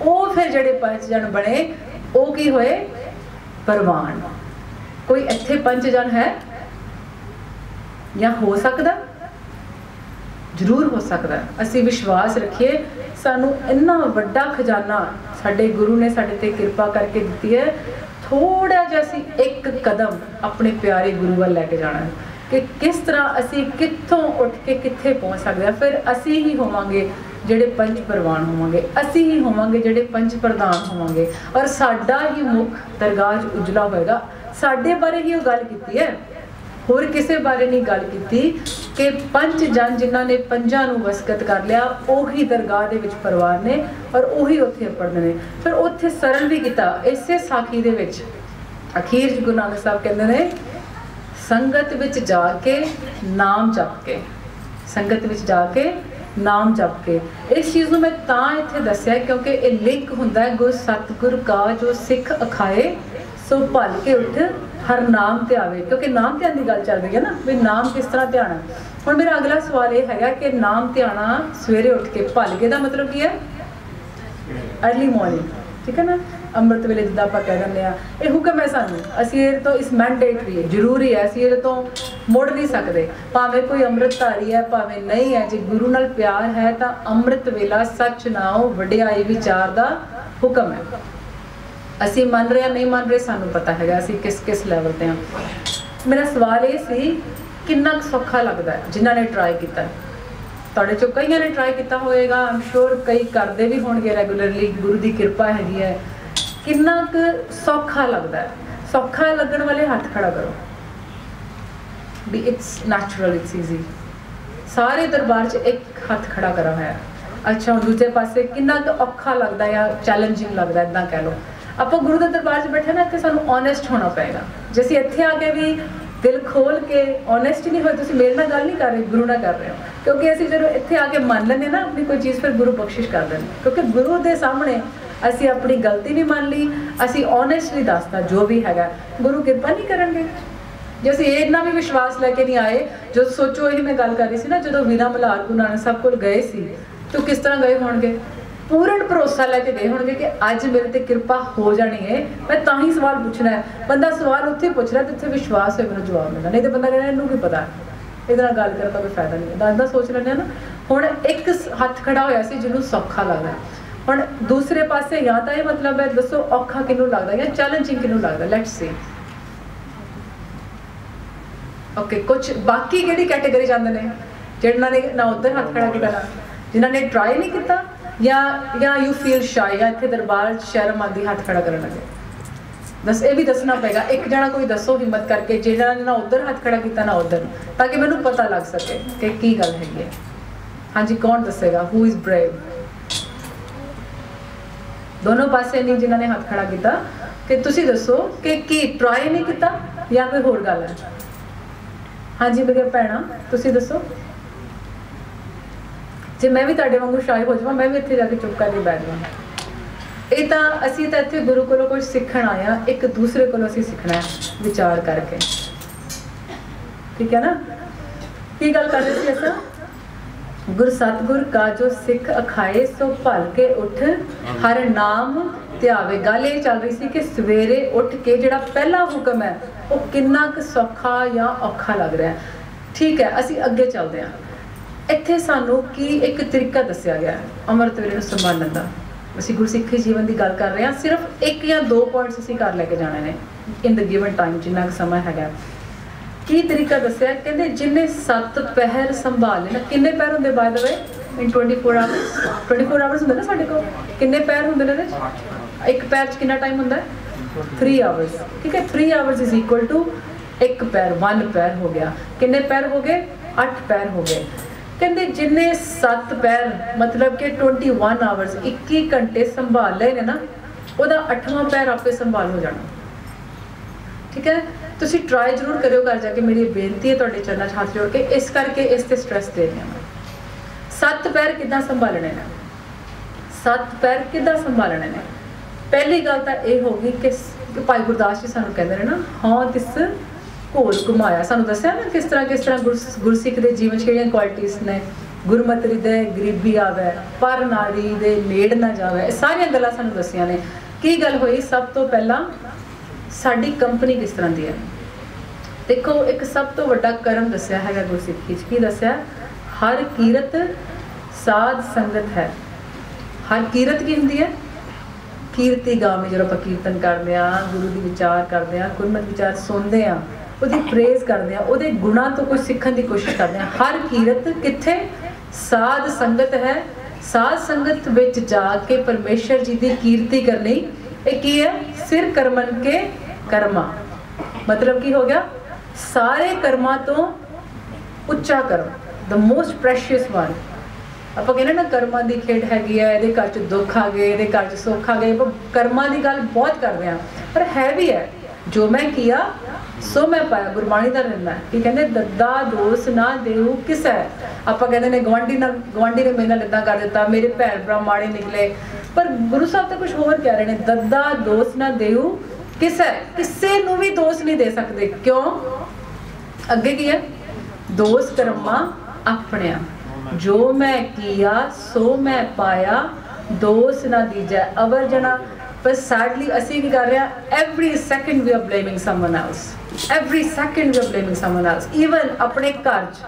Speaker 1: ਉਹ ਫਿਰ ਜਿਹੜੇ ਪੰਜ ਜਨ ਬਣੇ, ਉਹ ਕੀ ਹੋਏ? ਪਰਵਾਨ। ਕੋਈ ਇੱਥੇ ਪੰਜ ਜਨ ਹੈ? ਜਾਂ ਹੋ ਸਕਦਾ? ਜ਼ਰੂਰ ਹੋ ਸਕਦਾ। ਅਸੀਂ ਵਿਸ਼ਵਾਸ ਰੱਖੀਏ, ਸਾਨੂੰ ਇੰਨਾ ਵੱਡਾ ਖਜ਼ਾਨਾ ਸਾਡੇ ਗੁਰੂ ਨੇ ਸਾਡੇ ਤੇ ਕਿਰਪਾ ਕਰਕੇ ਦਿੱਤੀ ਹੈ। ਥੋੜਾ ਜਿਹਾ ਅਸੀਂ ਇੱਕ ਕਦਮ ਆਪਣੇ ਪਿਆਰੇ ਗੁਰੂ ਵੱਲ ਲੈ ਕੇ ਜਾਣਾ ਹੈ। ਕਿ ਕਿਸ ਤਰ੍ਹਾਂ ਅਸੀਂ ਕਿੱਥੋਂ ਉੱਠ ਕੇ ਕਿੱਥੇ ਪਹੁੰਚ ਸਕਦੇ ਹਾਂ? ਫਿਰ ਅਸੀਂ ਹੀ ਹੋਵਾਂਗੇ ਜਿਹੜੇ ਪੰਜ ਪ੍ਰਵਾਨ ਹੋਵਾਂਗੇ। ਅਸੀਂ ਹੀ ਹੋਵਾਂਗੇ ਜਿਹੜੇ ਪੰਜ ਪ੍ਰਧਾਨ ਹੋਵਾਂਗੇ। ਔਰ ਸਾਡਾ ਹੀ ਮੁਖ ਦਰਗਾਹ 'ਚ ਉਜਲਾ ਹੋਏਗਾ। ਸਾਡੇ ਬਾਰੇ ਹੀ ਉਹ ਗੱਲ ਕੀਤੀ ਹੈ। ਹੋਰ ਕਿਸੇ ਬਾਰੇ ਨਹੀਂ ਗੱਲ ਕੀਤੀ ਕਿ ਪੰਜ ਜਨ ਜਿਨ੍ਹਾਂ ਨੇ ਪੰਜਾਂ ਨੂੰ ਵਸਕਤ ਕਰ ਲਿਆ, ਉਹੀ ਦਰਗਾਹ ਦੇ ਵਿੱਚ ਪਰਿਵਾਰ ਨੇ ਔਰ ਉਹੀ ਉੱਥੇ ਪੜਦੇ ਨੇ। ਫਿਰ ਉੱਥੇ ਸਰਲ ਵੀ ਕੀਤਾ। ਇਸੇ ਸਾਖੀ ਦੇ ਵਿੱਚ ਅਖੀਰ ਗੁਰੂ ਨਾਨਕ ਸਾਹਿਬ ਕਹਿੰਦੇ ਨੇ ਸੰਗਤ ਵਿੱਚ ਜਾ ਕੇ ਨਾਮ ਜਪ ਕੇ, ਸੰਗਤ ਵਿੱਚ ਜਾ ਕੇ ਨਾਮ ਜਪ ਕੇ। ਇਸ ਚੀਜ਼ ਨੂੰ ਮੈਂ ਤਾਂ ਇੱਥੇ ਦੱਸਿਆ ਕਿਉਂਕਿ ਇਹ ਲਿੰਕ ਹੁੰਦਾ ਹੈ, ਗੁਰ ਸਤਿਗੁਰ ਕਾ ਜੋ ਸਿੱਖ ਅਖਾਏ, ਸੋ ਭਲ ਕੇ ਉੱਠ ਹਰ ਨਾਮ ਤੇ ਆਵੇ। ਕਿਉਂਕਿ ਨਾਮ ਧਿਆਨ ਦੀ ਗੱਲ ਚੱਲ ਰਹੀ ਹੈ ਨਾ, ਵੀ ਨਾਮ ਕਿਸ ਤਰ੍ਹਾਂ ਧਿਆਣਾ ਹੁਣ ਮੇਰਾ ਅਗਲਾ ਸਵਾਲ ਇਹ ਹੈਗਾ ਕਿ ਨਾਮ ਧਿਆਣਾ ਸਵੇਰੇ ਉੱਠ ਕੇ ਭਲ ਕੇ ਦਾ ਮਤਲਬ ਕੀ ਹੈ? ਅਰਲੀ ਮਾਰਨਿੰਗ ਠੀਕ ਹੈ ਨਾ? ਅੰਮ੍ਰਿਤ ਵੇਲੇ ਜਿੱਦਾਂ ਆਪਾਂ ਕਹਿ ਦਿੰਦੇ ਆ ਇਹ ਹੁਕਮ ਹੈ ਸਾਨੂੰ। ਅਸੀਂ ਇਹ ਤੋਂ ਇਸ ਮੈਂਡੇਟਰੀ ਹੈ, ਜ਼ਰੂਰੀ ਹੈ, ਅਸੀਂ ਇਹ ਤੋਂ ਮੁੜ ਨਹੀਂ ਸਕਦੇ। ਭਾਵੇਂ ਕੋਈ ਅੰਮ੍ਰਿਤਧਾਰੀ ਹੈ, ਭਾਵੇਂ ਨਹੀਂ ਹੈ, ਜੇ ਗੁਰੂ ਨਾਲ ਪਿਆਰ ਹੈ ਤਾਂ ਅੰਮ੍ਰਿਤ ਵੇਲਾ ਸੱਚ ਨਾਉ ਵਡਿਆਈ ਵਿਚਾਰ ਦਾ ਹੁਕਮ ਹੈ। ਅਸੀਂ ਮੰਨ ਰਹੇ ਹਾਂ, ਨਹੀਂ ਮੰਨ ਰਹੇ, ਸਾਨੂੰ ਪਤਾ ਹੈਗਾ, ਅਸੀਂ ਕਿਸ ਕਿਸ ਲੈਵਲ ਤੇ ਹਾਂ। ਮੇਰਾ ਸਵਾਲ ਇਹ ਸੀ, ਕਿੰਨਾ ਕੁ ਸੌਖਾ ਲੱਗਦਾ ਹੈ ਜਿਨ੍ਹਾਂ ਨੇ ਟਰਾਈ ਕੀਤਾ? ਤੁਹਾਡੇ ਚੋਂ ਕਈਆਂ ਨੇ ਟਰਾਈ ਕੀਤਾ ਹੋਵੇਗਾ ਆਮ ਸ਼ੋਰ ਕਈ ਕਰਦੇ ਵੀ ਹੋਣਗੇ ਰੈਗੂਲਰਲੀ ਗੁਰੂ ਦੀ ਕਿਰਪਾ ਹੈਗੀ ਹੈ। ਕਿੰਨਾ ਕੁ ਸੌਖਾ ਲੱਗਦਾ ਹੈ? ਸੌਖਾ ਲੱਗਣ ਵਾਲੇ ਹੱਥ ਖੜਾ ਕਰੋ। ਵੀ ਇਟਸ ਨੈਚੁਰਲ ਇਟਸ ਈਜ਼ੀ ਸਾਰੇ ਦਰਬਾਰ 'ਚ ਇੱਕ ਹੱਥ ਖੜਾ ਕਰਾ ਹੋਇਆ। ਅੱਛਾ, ਹੁਣ ਦੂਜੇ ਪਾਸੇ ਕਿੰਨਾ ਕੁ ਔਖਾ ਲੱਗਦਾ ਜਾਂ ਚੈਲੰਜਿੰਗ ਲੱਗਦਾ ਇਦਾਂ ਕਹਿ ਲਓ। ਆਪਾਂ ਗੁਰੂ ਦੇ ਦਰਬਾਰ 'ਚ ਬੈਠੇ ਨਾ, ਇੱਥੇ ਸਾਨੂੰ ਓਨੈਸਟ ਹੋਣਾ ਪਏਗਾ। ਜੇ ਅਸੀਂ ਇੱਥੇ ਆ ਕੇ ਵੀ ਦਿਲ ਖੋਲ ਕੇ ਓਨੈਸਟ ਨਹੀਂ ਹੋਏ, ਤੁਸੀਂ ਮੇਰੇ ਨਾਲ ਗੱਲ ਨਹੀਂ ਕਰ ਰਹੇ, ਗੁਰੂ ਨਾਲ ਕਰ ਰਹੇ ਹੋ। ਕਿਉਂਕਿ ਅਸੀਂ ਜਦੋਂ ਇੱਥੇ ਆ ਕੇ ਮੰਨ ਲੈਂਦੇ ਨਾ, ਵੀ ਕੋਈ ਚੀਜ਼ ਫਿਰ ਗੁਰੂ ਬਖਸ਼ਿਸ਼ ਕਰ ਦਿੰਦੇ। ਕਿਉਂਕਿ ਗੁਰੂ ਦੇ ਸਾਹਮਣੇ ਅਸੀਂ ਆਪਣੀ ਗਲਤੀ ਵੀ ਮੰਨ ਲਈ, ਅਸੀਂ ਓਨੈਸਟਲੀ ਦੱਸਦਾ ਜੋ ਵੀ ਹੈਗਾ। ਗੁਰੂ ਕਿਰਪਾ ਨਹੀਂ ਕਰਨਗੇ। ਜੇ ਅਸੀਂ ਇਹ ਵੀ ਵਿਸ਼ਵਾਸ ਲੈ ਕੇ ਨਹੀਂ ਆਏ ਜੋ ਸੋਚੋ, ਇਹ ਮੈਂ ਗੱਲ ਕਰ ਰਹੀ ਸੀ ਨਾ, ਜਦੋਂ ਵੀਰਾ ਮਲਾਰ ਗੁਰੂ ਨਾਨਕ ਕੋਲ ਗਏ ਸੀ, ਤਾਂ ਕਿਸ ਤਰ੍ਹਾਂ ਗਏ ਹੋਣਗੇ? ਪੂਰਨ ਭਰੋਸਾ ਲੈ ਕੇ ਗਏ ਹੋਣਗੇ ਕਿ ਅੱਜ ਮੇਰੇ ਤੇ ਕਿਰਪਾ ਹੋ ਜਾਣੀ ਹੈ ਮੈਂ ਤਾਂ ਹੀ ਸਵਾਲ ਪੁੱਛਣਾ ਹੈ। ਬੰਦਾ ਸਵਾਲ ਉੱਥੇ ਪੁੱਛ ਰਿਹਾ ਜਿੱਥੇ ਵਿਸ਼ਵਾਸ ਹੋਵੇ ਮੈਨੂੰ ਜਵਾਬ ਮਿਲਣਾ ਨਹੀਂ ਤੇ ਬੰਦਾ ਕਹਿੰਦਾ, ਇਹਨੂੰ ਕੀ ਪਤਾ? ਇਹਦੇ ਨਾਲ ਗੱਲ ਕਰਨ ਦਾ ਕੋਈ ਫਾਇਦਾ ਨਹੀਂ। ਦੱਸਦਾ ਸੋਚ ਲੈਂਦੇ ਆ ਨਾ। ਹੁਣ ਇੱਕ ਹੱਥ ਖੜਾ ਹੋਇਆ ਸੀ, ਜਿਹਨੂੰ ਸੌਖਾ ਲੱਗਦਾ। ਹੁਣ ਦੂਸਰੇ ਪਾਸੇ ਜਾਂ ਤਾਂ ਇਹ ਮਤਲਬ ਹੈ, ਦੱਸੋ ਔਖਾ ਕਿਹਨੂੰ ਲੱਗਦਾ ਜਾਂ ਚੈਲੰਜਿੰਗ ਕਿਹਨੂੰ ਲੱਗਦਾ? ਲੈਟਸ ਸੀ ਓਕੇ ਕੁਝ ਬਾਕੀ ਕਿਹੜੀ ਕੈਟਾਗਰੀ ਜਾਂਦੇ ਨੇ? ਜਿਹਨਾਂ ਨੇ ਨਾ ਉਧਰ ਹੱਥ ਖੜਾ ਕੀਤਾ ਜਿਨ੍ਹਾਂ ਨੇ ਟਰਾਈ ਨਹੀਂ ਕੀਤਾ ਜਾਂ ਜਾਂ ਯੂ ਫੀਲ ਸ਼ਾਈ ਜਾਂ ਇੱਥੇ ਦਰਬਾਰ ਸ਼ਰਮ ਆਉਂਦੀ, ਹੱਥ ਖੜਾ ਕਰਨ ਲੱਗੇ। ਬਸ ਇਹ ਵੀ ਦੱਸਣਾ ਪਏਗਾ। ਇੱਕ ਜਣਾ ਕੋਈ ਦੱਸੋ ਹਿੰਮਤ ਕਰਕੇ ਜਿਹੜਾ ਨੇ ਨਾ ਉਧਰ ਹੱਥ ਖੜਾ ਕੀਤਾ, ਨਾ ਉਧਰ, ਤਾਂ ਕਿ ਮੈਨੂੰ ਪਤਾ ਲੱਗ ਸਕੇ ਕਿ ਕੀ ਗੱਲ ਹੈਗੀ ਹੈ। ਹਾਂਜੀ, ਕੌਣ ਦੱਸੇਗਾ? ਹੂ ਇਜ਼ ਬ੍ਰੇਵ ਦੋਨੋਂ ਪਾਸੇ ਨਹੀਂ ਜਿਨ੍ਹਾਂ ਨੇ ਹੱਥ ਖੜਾ ਕੀਤਾ, ਕਿ ਤੁਸੀਂ ਦੱਸੋ ਕਿ ਕੀ ਟਰਾਈ ਨਹੀਂ ਕੀਤਾ ਜਾਂ ਕੋਈ ਹੋਰ ਗੱਲ ਹੈ? ਹਾਂਜੀ ਮੇਰੇ ਭੈਣਾ, ਤੁਸੀਂ ਦੱਸੋ? ਜੇ ਮੈਂ ਵੀ ਤੁਹਾਡੇ ਵਾਂਗੂ ਸ਼ਾਇ ਹੋ ਜਾਵਾਂ, ਮੈਂ ਵੀ ਇੱਥੇ ਜਾ ਕੇ ਚੁੱਪ ਕਰਕੇ ਬੈਠ ਜਾਵਾਂ। ਇਹ ਤਾਂ ਅਸੀਂ ਤਾਂ ਇੱਥੇ ਗੁਰੂ ਕੋਲੋਂ ਕੁਝ ਸਿੱਖਣ ਆਇਆ ਇੱਕ ਦੂਸਰੇ ਕੋਲੋਂ ਅਸੀਂ ਸਿੱਖਣਾ ਹੈ, ਵਿਚਾਰ ਕਰਕੇ। ਠੀਕ ਹੈ ਨਾ? ਕੀ ਗੱਲ ਕਰ ਰਹੇ ਸੀ ਅਸਾਂ? ਗੁਰ ਸਤਗੁਰ ਕਾ ਜੋ ਸਿੱਖ ਅਖਾਏ ਸੋ ਭਲ ਕੇ ਉੱਠ ਹਰ ਨਾਮ ਧਿਆਵੇ। ਗੱਲ ਇਹ ਚੱਲ ਰਹੀ ਸੀ ਕਿ ਸਵੇਰੇ ਉੱਠ ਕੇ ਜਿਹੜਾ ਪਹਿਲਾ ਹੁਕਮ ਹੈ ਉਹ ਕਿੰਨਾ ਕੁ ਸੌਖਾ ਜਾਂ ਔਖਾ ਲੱਗ ਰਿਹਾ ਹੈ। ਠੀਕ ਹੈ ਅਸੀਂ ਅੱਗੇ ਚੱਲਦੇ ਹਾਂ। ਇੱਥੇ ਸਾਨੂੰ ਕੀ ਇੱਕ ਤਰੀਕਾ ਦੱਸਿਆ ਗਿਆ ਹੈ ਅੰਮ੍ਰਿਤ ਵੇਲੇ ਨੂੰ ਸੰਭਾਲਣ ਦਾ? ਅਸੀਂ ਗੁਰਸਿੱਖੀ ਜੀਵਨ ਦੀ ਗੱਲ ਕਰ ਰਹੇ ਹਾਂ ਸਿਰਫ ਇੱਕ ਜਾਂ ਦੋ ਪੁਆਇੰਟਸ ਅਸੀਂ ਕਰ ਲੈ ਕੇ ਜਾਣੇ ਨੇ ਇਨ ਦ ਗਿਵਨ ਟਾਈਮ ਜਿੰਨਾ ਕੁ ਸਮਾਂ ਹੈਗਾ। ਕੀ ਤਰੀਕਾ ਦੱਸਿਆ? ਕਹਿੰਦੇ ਜਿੰਨੇ ਸੱਤ ਪਹਿਰ ਸੰਭਾਲੇ ਨਾ, ਕਿੰਨੇ ਪੈਰ ਹੁੰਦੇ by the way in 24 hours 24 hours ਹੁੰਦੇ ਨਾ ਸਾਡੇ ਕੋਲ? ਕਿੰਨੇ ਪੈਰ ਹੁੰਦੇ ਨੇ ਇੱਕ ਪੈਰ 'ਚ ਕਿੰਨਾ ਟਾਈਮ ਹੁੰਦਾ? ਹੈ 3 ਆਵਰਸ ਠੀਕ ਹੈ 3 ਆਵਰਸ ਇਜ਼ ਇਕੁਅਲ ਟੂ ਇੱਕ ਪੈਰ 1 ਪੈਰ ਹੋ ਗਿਆ। ਕਿੰਨੇ ਪੈਰ ਹੋ ਗਏ? 8 ਪੈਰ ਹੋ ਗਏ। ਕਹਿੰਦੇ ਜਿੰਨੇ 7 ਪੈਰ ਮਤਲਬ ਕਿ 21 ਆਵਰਸ 21 ਘੰਟੇ ਸੰਭਾਲ ਲਏ ਨੇ ਨਾ, ਉਹਦਾ 8ਵਾਂ ਪੈਰ ਆਪੇ ਸੰਭਾਲ ਹੋ ਜਾਣਾ। ਠੀਕ ਹੈ? ਤੁਸੀਂ ਟਰਾਈ ਜ਼ਰੂਰ ਕਰਿਓ ਘਰ ਜਾ ਕੇ, ਮੇਰੀ ਬੇਨਤੀ ਹੈ ਤੁਹਾਡੇ ਚਰਨਾਂ 'ਚ ਹੱਥ ਜੋੜ ਕੇ, ਇਸ ਕਰਕੇ ਇਸ ਤੇ ਸਟ੍ਰੈਸ ਦੇ ਰਹੀ ਹਾਂ। ਸੱਤ ਪੈਰ ਕਿੱਦਾਂ ਸੰਭਾਲਣੇ ਨੇ? ਸੱਤ ਪੈਰ ਕਿੱਦਾਂ ਸੰਭਾਲਣੇ ਨੇ? ਪਹਿਲੀ ਗੱਲ ਤਾਂ ਇਹ ਹੋ ਗਈ ਕਿ ਭਾਈ ਗੁਰਦਾਸ ਜੀ ਸਾਨੂੰ ਕਹਿੰਦੇ ਨੇ ਨਾ, ਹਾਂ ਤਿਸ ਘੋਲ ਘੁਮਾਇਆ। ਸਾਨੂੰ ਦੱਸਿਆ ਨਾ ਕਿਸ ਤਰ੍ਹਾਂ ਕਿਸ ਤਰ੍ਹਾਂ ਗੁਰਸ- ਗੁਰਸਿੱਖ ਦੇ ਜੀਵਨ 'ਚ ਕਿਹੜੀਆਂ ਕੁਆਲਿਟੀਆਂ ਨੇ? ਗੁਰਮਤਿ ਹਿਰਦੇ ਗਰੀਬੀ ਆਵੇ, ਪਰ ਨਾਰੀ ਦੇ ਨੇੜ ਨਾ ਜਾਵੇ। ਇਹ ਸਾਰੀਆਂ ਗੱਲਾਂ ਸਾਨੂੰ ਦੱਸੀਆਂ ਨੇ। ਕੀ ਗੱਲ ਹੋਈ? ਸਭ ਤੋਂ ਪਹਿਲਾਂ ਸਾਡੀ ਕੰਪਨੀ ਕਿਸ ਤਰ੍ਹਾਂ ਦੀ ਹੈ? ਦੇਖੋ, ਇੱਕ ਸਭ ਤੋਂ ਵੱਡਾ ਕਰਮ ਦੱਸਿਆ ਹੈਗਾ ਗੁਰਸਿੱਖੀ 'ਚ। ਕੀ ਦੱਸਿਆ? ਹਰ ਕੀਰਤ ਸਾਧ ਸੰਗਤ ਹੈ। ਹਰ ਕੀਰਤ ਕੀ ਹੁੰਦੀ ਹੈ? ਕੀਰਤੀ ਗਾਵੇਂ ਜਦੋਂ ਆਪਾਂ ਕੀਰਤਨ ਕਰਦੇ ਆ ਗੁਰੂ ਦੀ ਵਿਚਾਰ ਕਰਦੇ ਆ ਗੁਰਮਤਿ ਵਿਚਾਰ ਸੁਣਦੇ ਆ ਉਹਦੀ ਪ੍ਰੇਜ਼ ਕਰਦੇ ਆ ਉਹਦੇ ਗੁਣਾਂ ਤੋਂ ਕੁਝ ਸਿੱਖਣ ਦੀ ਕੋਸ਼ਿਸ਼ ਕਰਦੇ ਆ ਹਰ ਕੀਰਤ ਕਿੱਥੇ? ਸਾਧ ਸੰਗਤ ਹੈ। ਸਾਧ ਸੰਗਤ ਵਿੱਚ ਜਾ ਕੇ ਪਰਮੇਸ਼ਰ ਜੀ ਦੀ ਕੀਰਤੀ ਕਰਨੀ, ਇਹ ਕੀ ਹੈ? ਸਿਰ ਕਰਮਨ ਕੇ ਕਰਮਾ। ਮਤਲਬ ਕੀ ਹੋ ਗਿਆ? ਸਾਰੇ ਕਰਮਾਂ ਤੋਂ ਉੱਚਾ ਕਰਮ ਦ ਮੋਸਟ precious one ਆਪਾਂ ਕਹਿੰਦੇ ਨਾ ਕਰਮਾਂ ਦੀ ਖੇਡ ਹੈਗੀ ਹੈ, ਇਹਦੇ ਘਰ ਚ ਦੁੱਖ ਆ ਗਏ, ਇਹਦੇ ਘਰ ਚ ਸੁੱਖ ਆ ਗਏ, ਆਪਾਂ ਕਰਮਾਂ ਦੀ ਗੱਲ ਬਹੁਤ ਕਰਦੇ ਆ ਪਰ ਹੈ ਵੀ ਹੈ, ਜੋ ਮੈਂ ਕੀਆ, ਸੋ ਮੈਂ ਪਾਇਆ, ਗੁਰਬਾਣੀ ਦਾ ਨਿਰਣਾ ਕਿ ਕਹਿੰਦੇ, ਦੱਦਾ ਦੋਸ ਨਾ ਦੇਉ ਕਿਸੈ। ਆਪਾਂ ਕਹਿੰਦੇ ਨੇ ਗਵਾਂਢੀ ਨਾਲ ਗਵਾਂਢੀ ਨੇ ਮੇਰੇ ਨਾਲ ਇਦਾਂ ਕਰ ਦਿੱਤਾ, ਮੇਰੇ ਭੈਣ ਭਰਾ ਮਾੜੇ ਨਿਕਲੇ। ਪਰ ਗੁਰੂ ਸਾਹਿਬ ਤਾਂ ਕੁਝ ਹੋਰ ਕਹਿ ਰਹੇ ਨੇ, ਦੱਦਾ ਦੋਸ ਨਾ ਦੇਉ ਕਿਸੈ। ਕਿਸੇ ਨੂੰ ਵੀ ਦੋਸ਼ ਨਹੀਂ ਦੇ ਸਕਦੇ। ਕਿਉਂ? ਅੱਗੇ ਕੀ ਹੈ? ਦੋਸ ਕਰਮਾ ਆਪਣਿਆ। ਜੋ ਮੈਂ ਕੀਆ, ਸੋ ਮੈਂ ਪਾਇਆ ਦੋਸ ਨਾ ਦੀਜੈ ਅਵਰ ਜਨਾ ਪਰ ਸੈਡਲੀ ਅਸੀਂ ਕੀ ਕਰ ਰਹੇ ਹਾਂ? Every second we are blaming someone else every second we are blaming someone else even ਆਪਣੇ ਘਰ 'ਚ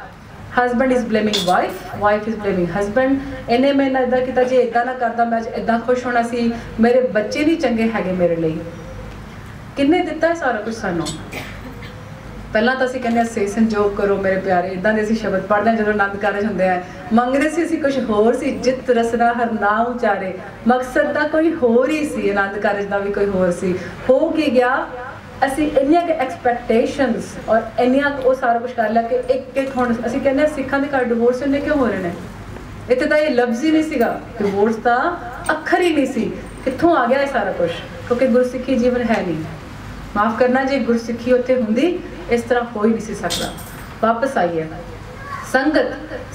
Speaker 1: husband is blaming wife wife is blaming husband ਇਹਨੇ ਮੇਰੇ ਨਾਲ ਇਦਾਂ ਕੀਤਾ, ਜੇ ਇਦਾਂ ਨਾ ਕਰਦਾ, ਮੈਂ ਅੱਜ ਇਦਾਂ ਖੁਸ਼ ਹੋਣਾ ਸੀ। ਮੇਰੇ ਬੱਚੇ ਨਹੀਂ ਚੰਗੇ ਹੈਗੇ ਮੇਰੇ ਲਈ। ਕਿੰਨੇ ਦਿੱਤਾ ਸਾਰਾ ਕੁਝ ਸਾਨੂੰ? ਪਹਿਲਾਂ ਤਾਂ ਅਸੀਂ ਕਹਿੰਦੇ ਆ ਸੇ ਸੰਜੋਗ ਕਰੋ ਮੇਰੇ ਪਿਆਰੇ। ਇਦਾਂ ਦੇ ਅਸੀਂ ਸ਼ਬਦ ਪੜ੍ਹਦੇ ਜਦੋਂ ਆਨੰਦ ਕਾਰਜ ਹੁੰਦੇ ਆ। ਮੰਗਦੇ ਸੀ ਅਸੀਂ ਕੁਝ ਹੋਰ ਸੀ, ਜਿਤ ਰਸਨਾ ਹਰ ਨਾਮ ਉਚਾਰੇ। ਮਕਸਦ ਤਾਂ ਕੋਈ ਹੋਰ ਹੀ ਸੀ, ਆਨੰਦ ਕਾਰਜ ਦਾ ਵੀ ਕੋਈ ਹੋਰ ਸੀ। ਹੋ ਕੀ ਗਿਆ? ਅਸੀਂ ਇੰਨੀਆਂ ਕਿ ਐਕਸਪੈਕਟੇਸ਼ਨਸ ਔਰ ਇੰਨੀਆਂ ਕੁ ਉਹ ਸਾਰਾ ਕੁਝ ਕਰ ਲਿਆ ਕਿ ਇੱਕ ਇੱਕ ਹੁਣ ਅਸੀਂ ਕਹਿੰਦੇ ਆ ਸਿੱਖਾਂ ਦੇ ਘਰ ਡਿਵੋਰਸ ਇੰਨੇ ਕਿਉਂ ਹੋ ਰਹੇ ਨੇ? ਇੱਥੇ ਤਾਂ ਇਹ ਲਫ਼ਜ਼ ਹੀ ਨਹੀਂ ਸੀਗਾ। ਡਿਵੋਰਸ ਤਾਂ ਅੱਖਰ ਹੀ ਨਹੀਂ ਸੀ। ਕਿੱਥੋਂ ਆ ਗਿਆ ਇਹ ਸਾਰਾ ਕੁਝ ਕਿਉਂਕਿ ਗੁਰਸਿੱਖੀ ਜੀਵਨ ਹੈ ਨਹੀਂ। ਮਾਫ ਕਰਨਾ ਜੇ ਗੁਰਸਿੱਖੀ ਉੱਥੇ ਹੁੰਦੀ, ਇਸ ਤਰ੍ਹਾਂ ਹੋ ਹੀ ਨਹੀਂ ਸੀ ਸਕਦਾ। ਵਾਪਸ ਆਈਏ ਸੰਗਤ,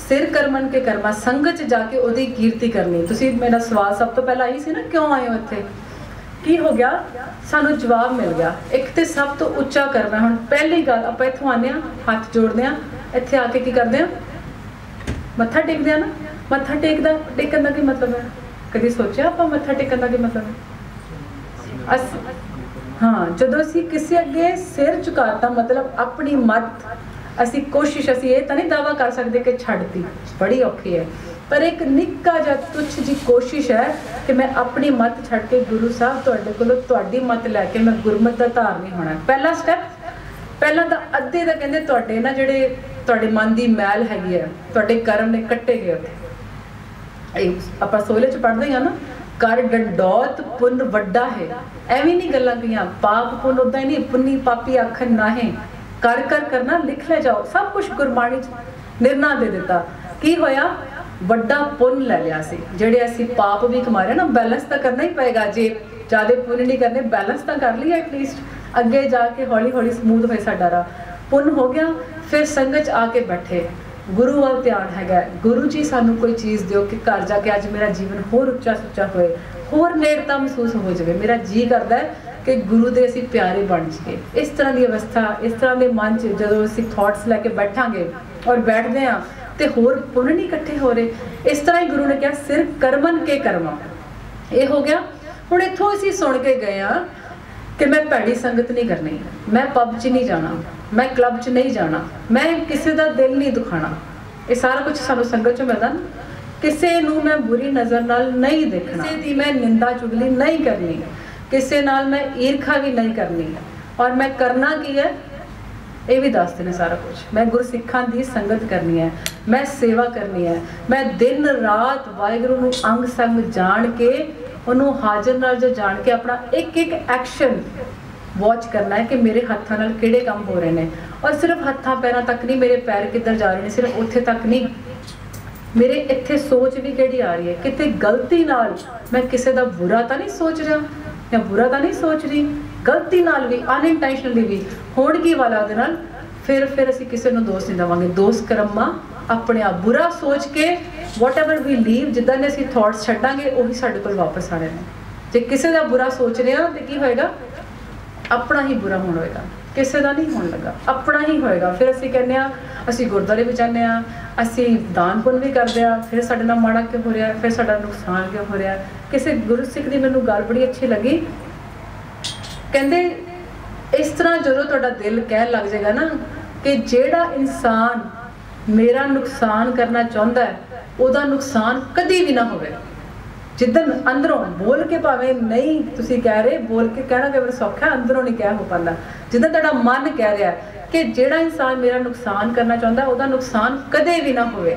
Speaker 1: ਸਿਰ ਕਰਮਨ ਕੇ ਕਰਮਾ, ਸੰਗਤ ਚ ਜਾ ਕੇ ਉਹਦੀ ਕੀਰਤੀ ਕਰਨੀ। ਤੁਸੀਂ ਮੇਰਾ ਸਵਾਲ ਸਭ ਤੋਂ ਪਹਿਲਾਂ ਆਈ ਸੀ ਨਾ, ਕਿਉਂ ਆਏ ਹੋ ਇੱਥੇ? ਕੀ ਹੋ ਗਿਆ? ਸਾਨੂੰ ਜਵਾਬ ਮਿਲ ਗਿਆ। ਇੱਕ ਤੇ ਸਭ ਤੋਂ ਉੱਚਾ ਕਰਨਾ ਹੁਣ ਪਹਿਲੀ ਗੱਲ ਆਪਾਂ ਇੱਥੋਂ ਆਨੇ ਆ ਹੱਥ ਜੋੜਦੇ ਆ ਇੱਥੇ ਆ ਕੇ ਕੀ ਕਰਦੇ ਆ ਮੱਥਾ ਟੇਕਦੇ ਆ ਨਾ। ਮੱਥਾ ਟੇਕਦਾ, ਟੇਕਣ ਦਾ ਕੀ ਮਤਲਬ ਹੈ? ਕਦੀ ਸੋਚਿਆ ਆਪਾਂ ਮੱਥਾ ਟੇਕਣ ਦਾ ਕੀ ਮਤਲਬ ਹੈ? ਹਾਂ, ਜਦੋਂ ਅਸੀਂ ਕਿਸੇ ਅੱਗੇ ਸਿਰ ਝੁਕਾਤਾ, ਮਤਲਬ ਆਪਣੀ ਮਤ, ਅਸੀਂ ਕੋਸ਼ਿਸ਼, ਅਸੀਂ ਇਹ ਤਾਂ ਨਹੀਂ ਦਾਵਾ ਕਰ ਸਕਦੇ ਕਿ ਛੱਡਤੀ, ਬੜੀ ਔਖੀ ਹੈ। ਪਰ ਇੱਕ ਨਿੱਕਾ ਜਿਹਾ ਤੁੱਛ ਜੀ ਕੋਸ਼ਿਸ਼ ਹੈ ਕਿ ਮੈਂ ਆਪਣੀ ਮਤ ਛੱਡ ਕੇ ਗੁਰੂ ਸਾਹਿਬ ਤੁਹਾਡੇ ਕੋਲੋਂ ਤੁਹਾਡੀ ਮਤ ਲੈ ਕੇ ਮੈਂ ਗੁਰਮਤ ਦਾ ਧਾਰਨੀ ਹੋਣਾ। ਪਹਿਲਾ ਸਟੈਪ ਪਹਿਲਾਂ ਤਾਂ ਅੱਧੇ ਦਾ ਕਹਿੰਦੇ ਤੁਹਾਡੇ ਨਾ ਜਿਹੜੇ ਤੁਹਾਡੇ ਮਨ ਦੀ ਮੈਲ ਹੈਗੀ ਹੈ, ਤੁਹਾਡੇ ਕਰਮ ਨੇ ਕੱਟੇ ਗਏ ਉੱਥੇ। ਆਪਾਂ ਸੋਲੇ ਚ ਪੜ੍ਹਦੇ ਹਾਂ ਨਾ ਕਰ ਡੰਡੌਤ ਪੁੰਨ ਵੱਡਾ ਹੈ। ਐਵੇਂ ਨਹੀਂ ਗੱਲਾਂ ਕਹੀਆਂ। ਪਾਪ ਪੁੰਨ ਉਦਾਂ ਹੀ ਨਹੀਂ, ਪੁੰਨੀ ਪਾਪੀ ਆਖਣ ਨਾਹੀਂ ਕਰ ਕਰ ਕਰਨਾ, ਲਿਖ ਲੈ ਜਾਓ। ਸਭ ਕੁਝ ਗੁਰਬਾਣੀ ਚ ਨਿਰਣਾ ਦੇ ਦਿੱਤਾ। ਕੀ ਹੋਇਆ? ਵੱਡਾ ਪੁੰਨ ਲੈ ਲਿਆ ਸੀ। ਜਿਹੜੇ ਅਸੀਂ ਪਾਪ ਵੀ ਕਮਾ ਰਹੇ ਨਾ, ਬੈਲੈਂਸ ਤਾਂ ਕਰਨਾ ਹੀ ਪਏਗਾ। ਜੇ ਜਿਆਦੇ ਪੁੰਨ ਨਹੀਂ ਕਰਨੇ, ਬੈਲੈਂਸ ਤਾਂ ਕਰ ਲਈ ਐਟਲੀਸਟ ਅੱਗੇ ਜਾ ਕੇ ਹੌਲੀ ਹੌਲੀ ਸਮੂਥ ਹੋਏ ਸਾਡਾ ਰਾਹ। ਪੁੰਨ ਹੋ ਗਿਆ, ਫਿਰ ਸੰਗਤ ਆ ਕੇ ਬੈਠੇ। ਗੁਰੂ ਵੱਲ ਧਿਆਨ ਹੈਗਾ ਗੁਰੂ ਜੀ ਸਾਨੂੰ ਕੋਈ ਚੀਜ਼ ਦਿਓ ਕਿ ਘਰ ਜਾ ਕੇ ਅੱਜ ਮੇਰਾ ਜੀਵਨ ਹੋਰ ਉੱਚਾ ਸੁੱਚਾ ਹੋਏ, ਹੋਰ ਨੇੜਤਾ ਮਹਿਸੂਸ ਹੋ ਜਾਵੇ। ਮੇਰਾ ਜੀ ਕਰਦਾ ਹੈ ਕਿ ਗੁਰੂ ਦੇ ਅਸੀਂ ਪਿਆਰੇ ਬਣ ਜਾਈਏ। ਇਸ ਤਰ੍ਹਾਂ ਦੀ ਅਵਸਥਾ, ਇਸ ਤਰ੍ਹਾਂ ਦੇ ਮਨ 'ਚ ਜਦੋਂ ਅਸੀਂ ਥਾਟਸ ਲੈ ਕੇ ਬੈਠਾਂਗੇ ਔਰ ਬੈਠਦੇ ਆ ਤੇ ਹੋਰ ਪੁੰਨ ਨਹੀਂ ਇਕੱਠੇ ਹੋ ਰਹੇ, ਇਸ ਤਰ੍ਹਾਂ ਹੀ ਗੁਰੂ ਨੇ ਕਿਹਾ, ਸਿਰ ਕਰਮਨ ਕੇ ਕਰਮਾ। ਇਹ ਹੋ ਗਿਆ। ਹੁਣ ਇੱਥੋਂ ਅਸੀਂ ਸੁਣ ਕੇ ਗਏ ਆ ਕਿ ਮੈਂ ਭੈੜੀ ਸੰਗਤ ਨਹੀਂ ਕਰਨੀ। ਮੈਂ ਪਬ 'ਚ ਨਹੀਂ ਜਾਣਾ। ਮੈਂ ਕਲੱਬ 'ਚ ਨਹੀਂ ਜਾਣਾ। ਮੈਂ ਕਿਸੇ ਦਾ ਦਿਲ ਨਹੀਂ ਦੁਖਾਣਾ। ਇਹ ਸਾਰਾ ਕੁਝ ਸਾਨੂੰ ਸੰਗਤ 'ਚ ਮਿਲਦਾ ਨਾ। ਕਿਸੇ ਨੂੰ ਮੈਂ ਬੁਰੀ ਨਜ਼ਰ ਨਾਲ ਨਹੀਂ ਦੇਖਣਾ। ਕਿਸੇ ਦੀ ਮੈਂ ਨਿੰਦਾ ਚੁਗਲੀ ਨਹੀਂ ਕਰਨੀ। ਕਿਸੇ ਨਾਲ ਮੈਂ ਈਰਖਾ ਵੀ ਨਹੀਂ ਕਰਨੀ। ਔਰ ਮੈਂ ਕਰਨਾ ਕੀ ਹੈ? ਇਹ ਵੀ ਦੱਸਦੇ ਨੇ ਸਾਰਾ ਕੁਝ ਮੈਂ ਗੁਰਸਿੱਖਾਂ ਦੀ ਸੰਗਤ ਕਰਨੀ ਹੈ। ਮੈਂ ਸੇਵਾ ਕਰਨੀ ਹੈ। ਮੈਂ ਦਿਨ ਰਾਤ ਵਾਹਿਗੁਰੂ ਨੂੰ ਅੰਗ ਸੰਗ ਜਾਣ ਕੇ ਉਹਨੂੰ ਹਾਜ਼ਰ ਨਾਲ ਜੋ ਜਾਣ ਕੇ ਆਪਣਾ ਇੱਕ ਇੱਕ ਐਕਸ਼ਨ ਵਾਚ ਕਰਨਾ ਹੈ ਕਿ ਮੇਰੇ ਹੱਥਾਂ ਨਾਲ ਕਿਹੜੇ ਕੰਮ ਹੋ ਰਹੇ ਨੇ। ਔਰ ਸਿਰਫ ਹੱਥਾਂ ਪੈਰਾਂ ਤੱਕ ਨਹੀਂ, ਮੇਰੇ ਪੈਰ ਕਿੱਧਰ ਜਾ ਰਹੇ ਨੇ, ਸਿਰਫ ਉੱਥੇ ਤੱਕ ਨਹੀਂ। ਮੇਰੇ ਇੱਥੇ ਸੋਚ ਵੀ ਕਿਹੜੀ ਆ ਰਹੀ ਹੈ? ਕਿਤੇ ਗਲਤੀ ਨਾਲ ਮੈਂ ਕਿਸੇ ਦਾ ਬੁਰਾ ਤਾਂ ਨਹੀਂ ਸੋਚ ਰਿਹਾ ਜਾਂ ਬੁਰਾ ਤਾਂ ਨਹੀਂ ਸੋਚ ਰਹੀ? ਗਲਤੀ ਨਾਲ ਵੀ ਅਨਇੰਟੈਂਸ਼ਨਲੀ ਵੀ, ਹੋਣਗੀ ਵਾਲਾ ਉਹਦੇ ਨਾਲ ਫਿਰ ਫਿਰ ਅਸੀਂ ਕਿਸੇ ਨੂੰ ਦੋਸ਼ ਨਹੀਂ ਦੇਵਾਂਗੇ। ਦੋਸ਼ ਕਰਮਾ ਆਪਣੇ ਆਪ ਬੁਰਾ ਸੋਚ ਕੇ ਵਾਟਐਵਰ ਵੀ ਲੀਵ ਜਿੱਦਾਂ ਦੇ ਅਸੀਂ ਥਾਟਸ ਛੱਡਾਂਗੇ, ਉਹੀ ਸਾਡੇ ਕੋਲ ਵਾਪਸ ਆਣੇ ਨੇ। ਜੇ ਕਿਸੇ ਦਾ ਬੁਰਾ ਸੋਚ ਰਹੇ ਹਾਂ ਤੇ ਕੀ ਹੋਏਗਾ? ਆਪਣਾ ਹੀ ਬੁਰਾ ਹੋਣ ਹੋਏਗਾ। ਕਿਸੇ ਦਾ ਨਹੀਂ ਹੋਣ ਲੱਗਾ। ਆਪਣਾ ਹੀ ਹੋਏਗਾ। ਫਿਰ ਅਸੀਂ ਕਹਿੰਦੇ ਆ ਅਸੀਂ ਗੁਰਦੁਆਰੇ ਵੀ ਜਾਂਦੇ ਆ ਅਸੀਂ ਦਾਨ ਪੁੰਨ ਵੀ ਕਰਦੇ ਆ ਫਿਰ ਸਾਡੇ ਨਾਲ ਮਾੜਾ ਕਿਉਂ ਹੋ ਰਿਹਾ? ਫਿਰ ਸਾਡਾ ਨੁਕਸਾਨ ਕਿਉਂ ਹੋ ਰਿਹਾ? ਕਿਸੇ ਗੁਰਸਿੱਖ ਦੀ ਮੈਨੂੰ ਗੱਲ ਬੜੀ ਅੱਛੀ ਲੱਗੀ। ਕਹਿੰਦੇ, ਇਸ ਤਰ੍ਹਾਂ ਜਦੋਂ ਤੁਹਾਡਾ ਦਿਲ ਕਹਿਣ ਲੱਗ ਜਾਏਗਾ ਨਾ, ਕਿ ਜਿਹੜਾ ਇਨਸਾਨ ਮੇਰਾ ਨੁਕਸਾਨ ਕਰਨਾ ਚਾਹੁੰਦਾ ਹੈ, ਉਹਦਾ ਨੁਕਸਾਨ ਕਦੀ ਵੀ ਨਾ ਹੋਵੇ। ਜਿੱਦਨ ਅੰਦਰੋਂ ਬੋਲ ਕੇ ਭਾਵੇਂ ਨਹੀਂ ਤੁਸੀਂ ਕਹਿ ਰਹੇ, ਬੋਲ ਕੇ ਕਹਿਣਾ ਕਿ ਸੌਖਾ ਅੰਦਰੋਂ ਨਹੀਂ ਕਹਿ ਹੋ ਪਾਉਂਦਾ। ਜਿੱਦਾਂ ਤੁਹਾਡਾ ਮਨ ਕਹਿ ਰਿਹਾ ਕਿ ਜਿਹੜਾ ਇਨਸਾਨ ਮੇਰਾ ਨੁਕਸਾਨ ਕਰਨਾ ਚਾਹੁੰਦਾ, ਉਹਦਾ ਨੁਕਸਾਨ ਕਦੇ ਵੀ ਨਾ ਹੋਵੇ।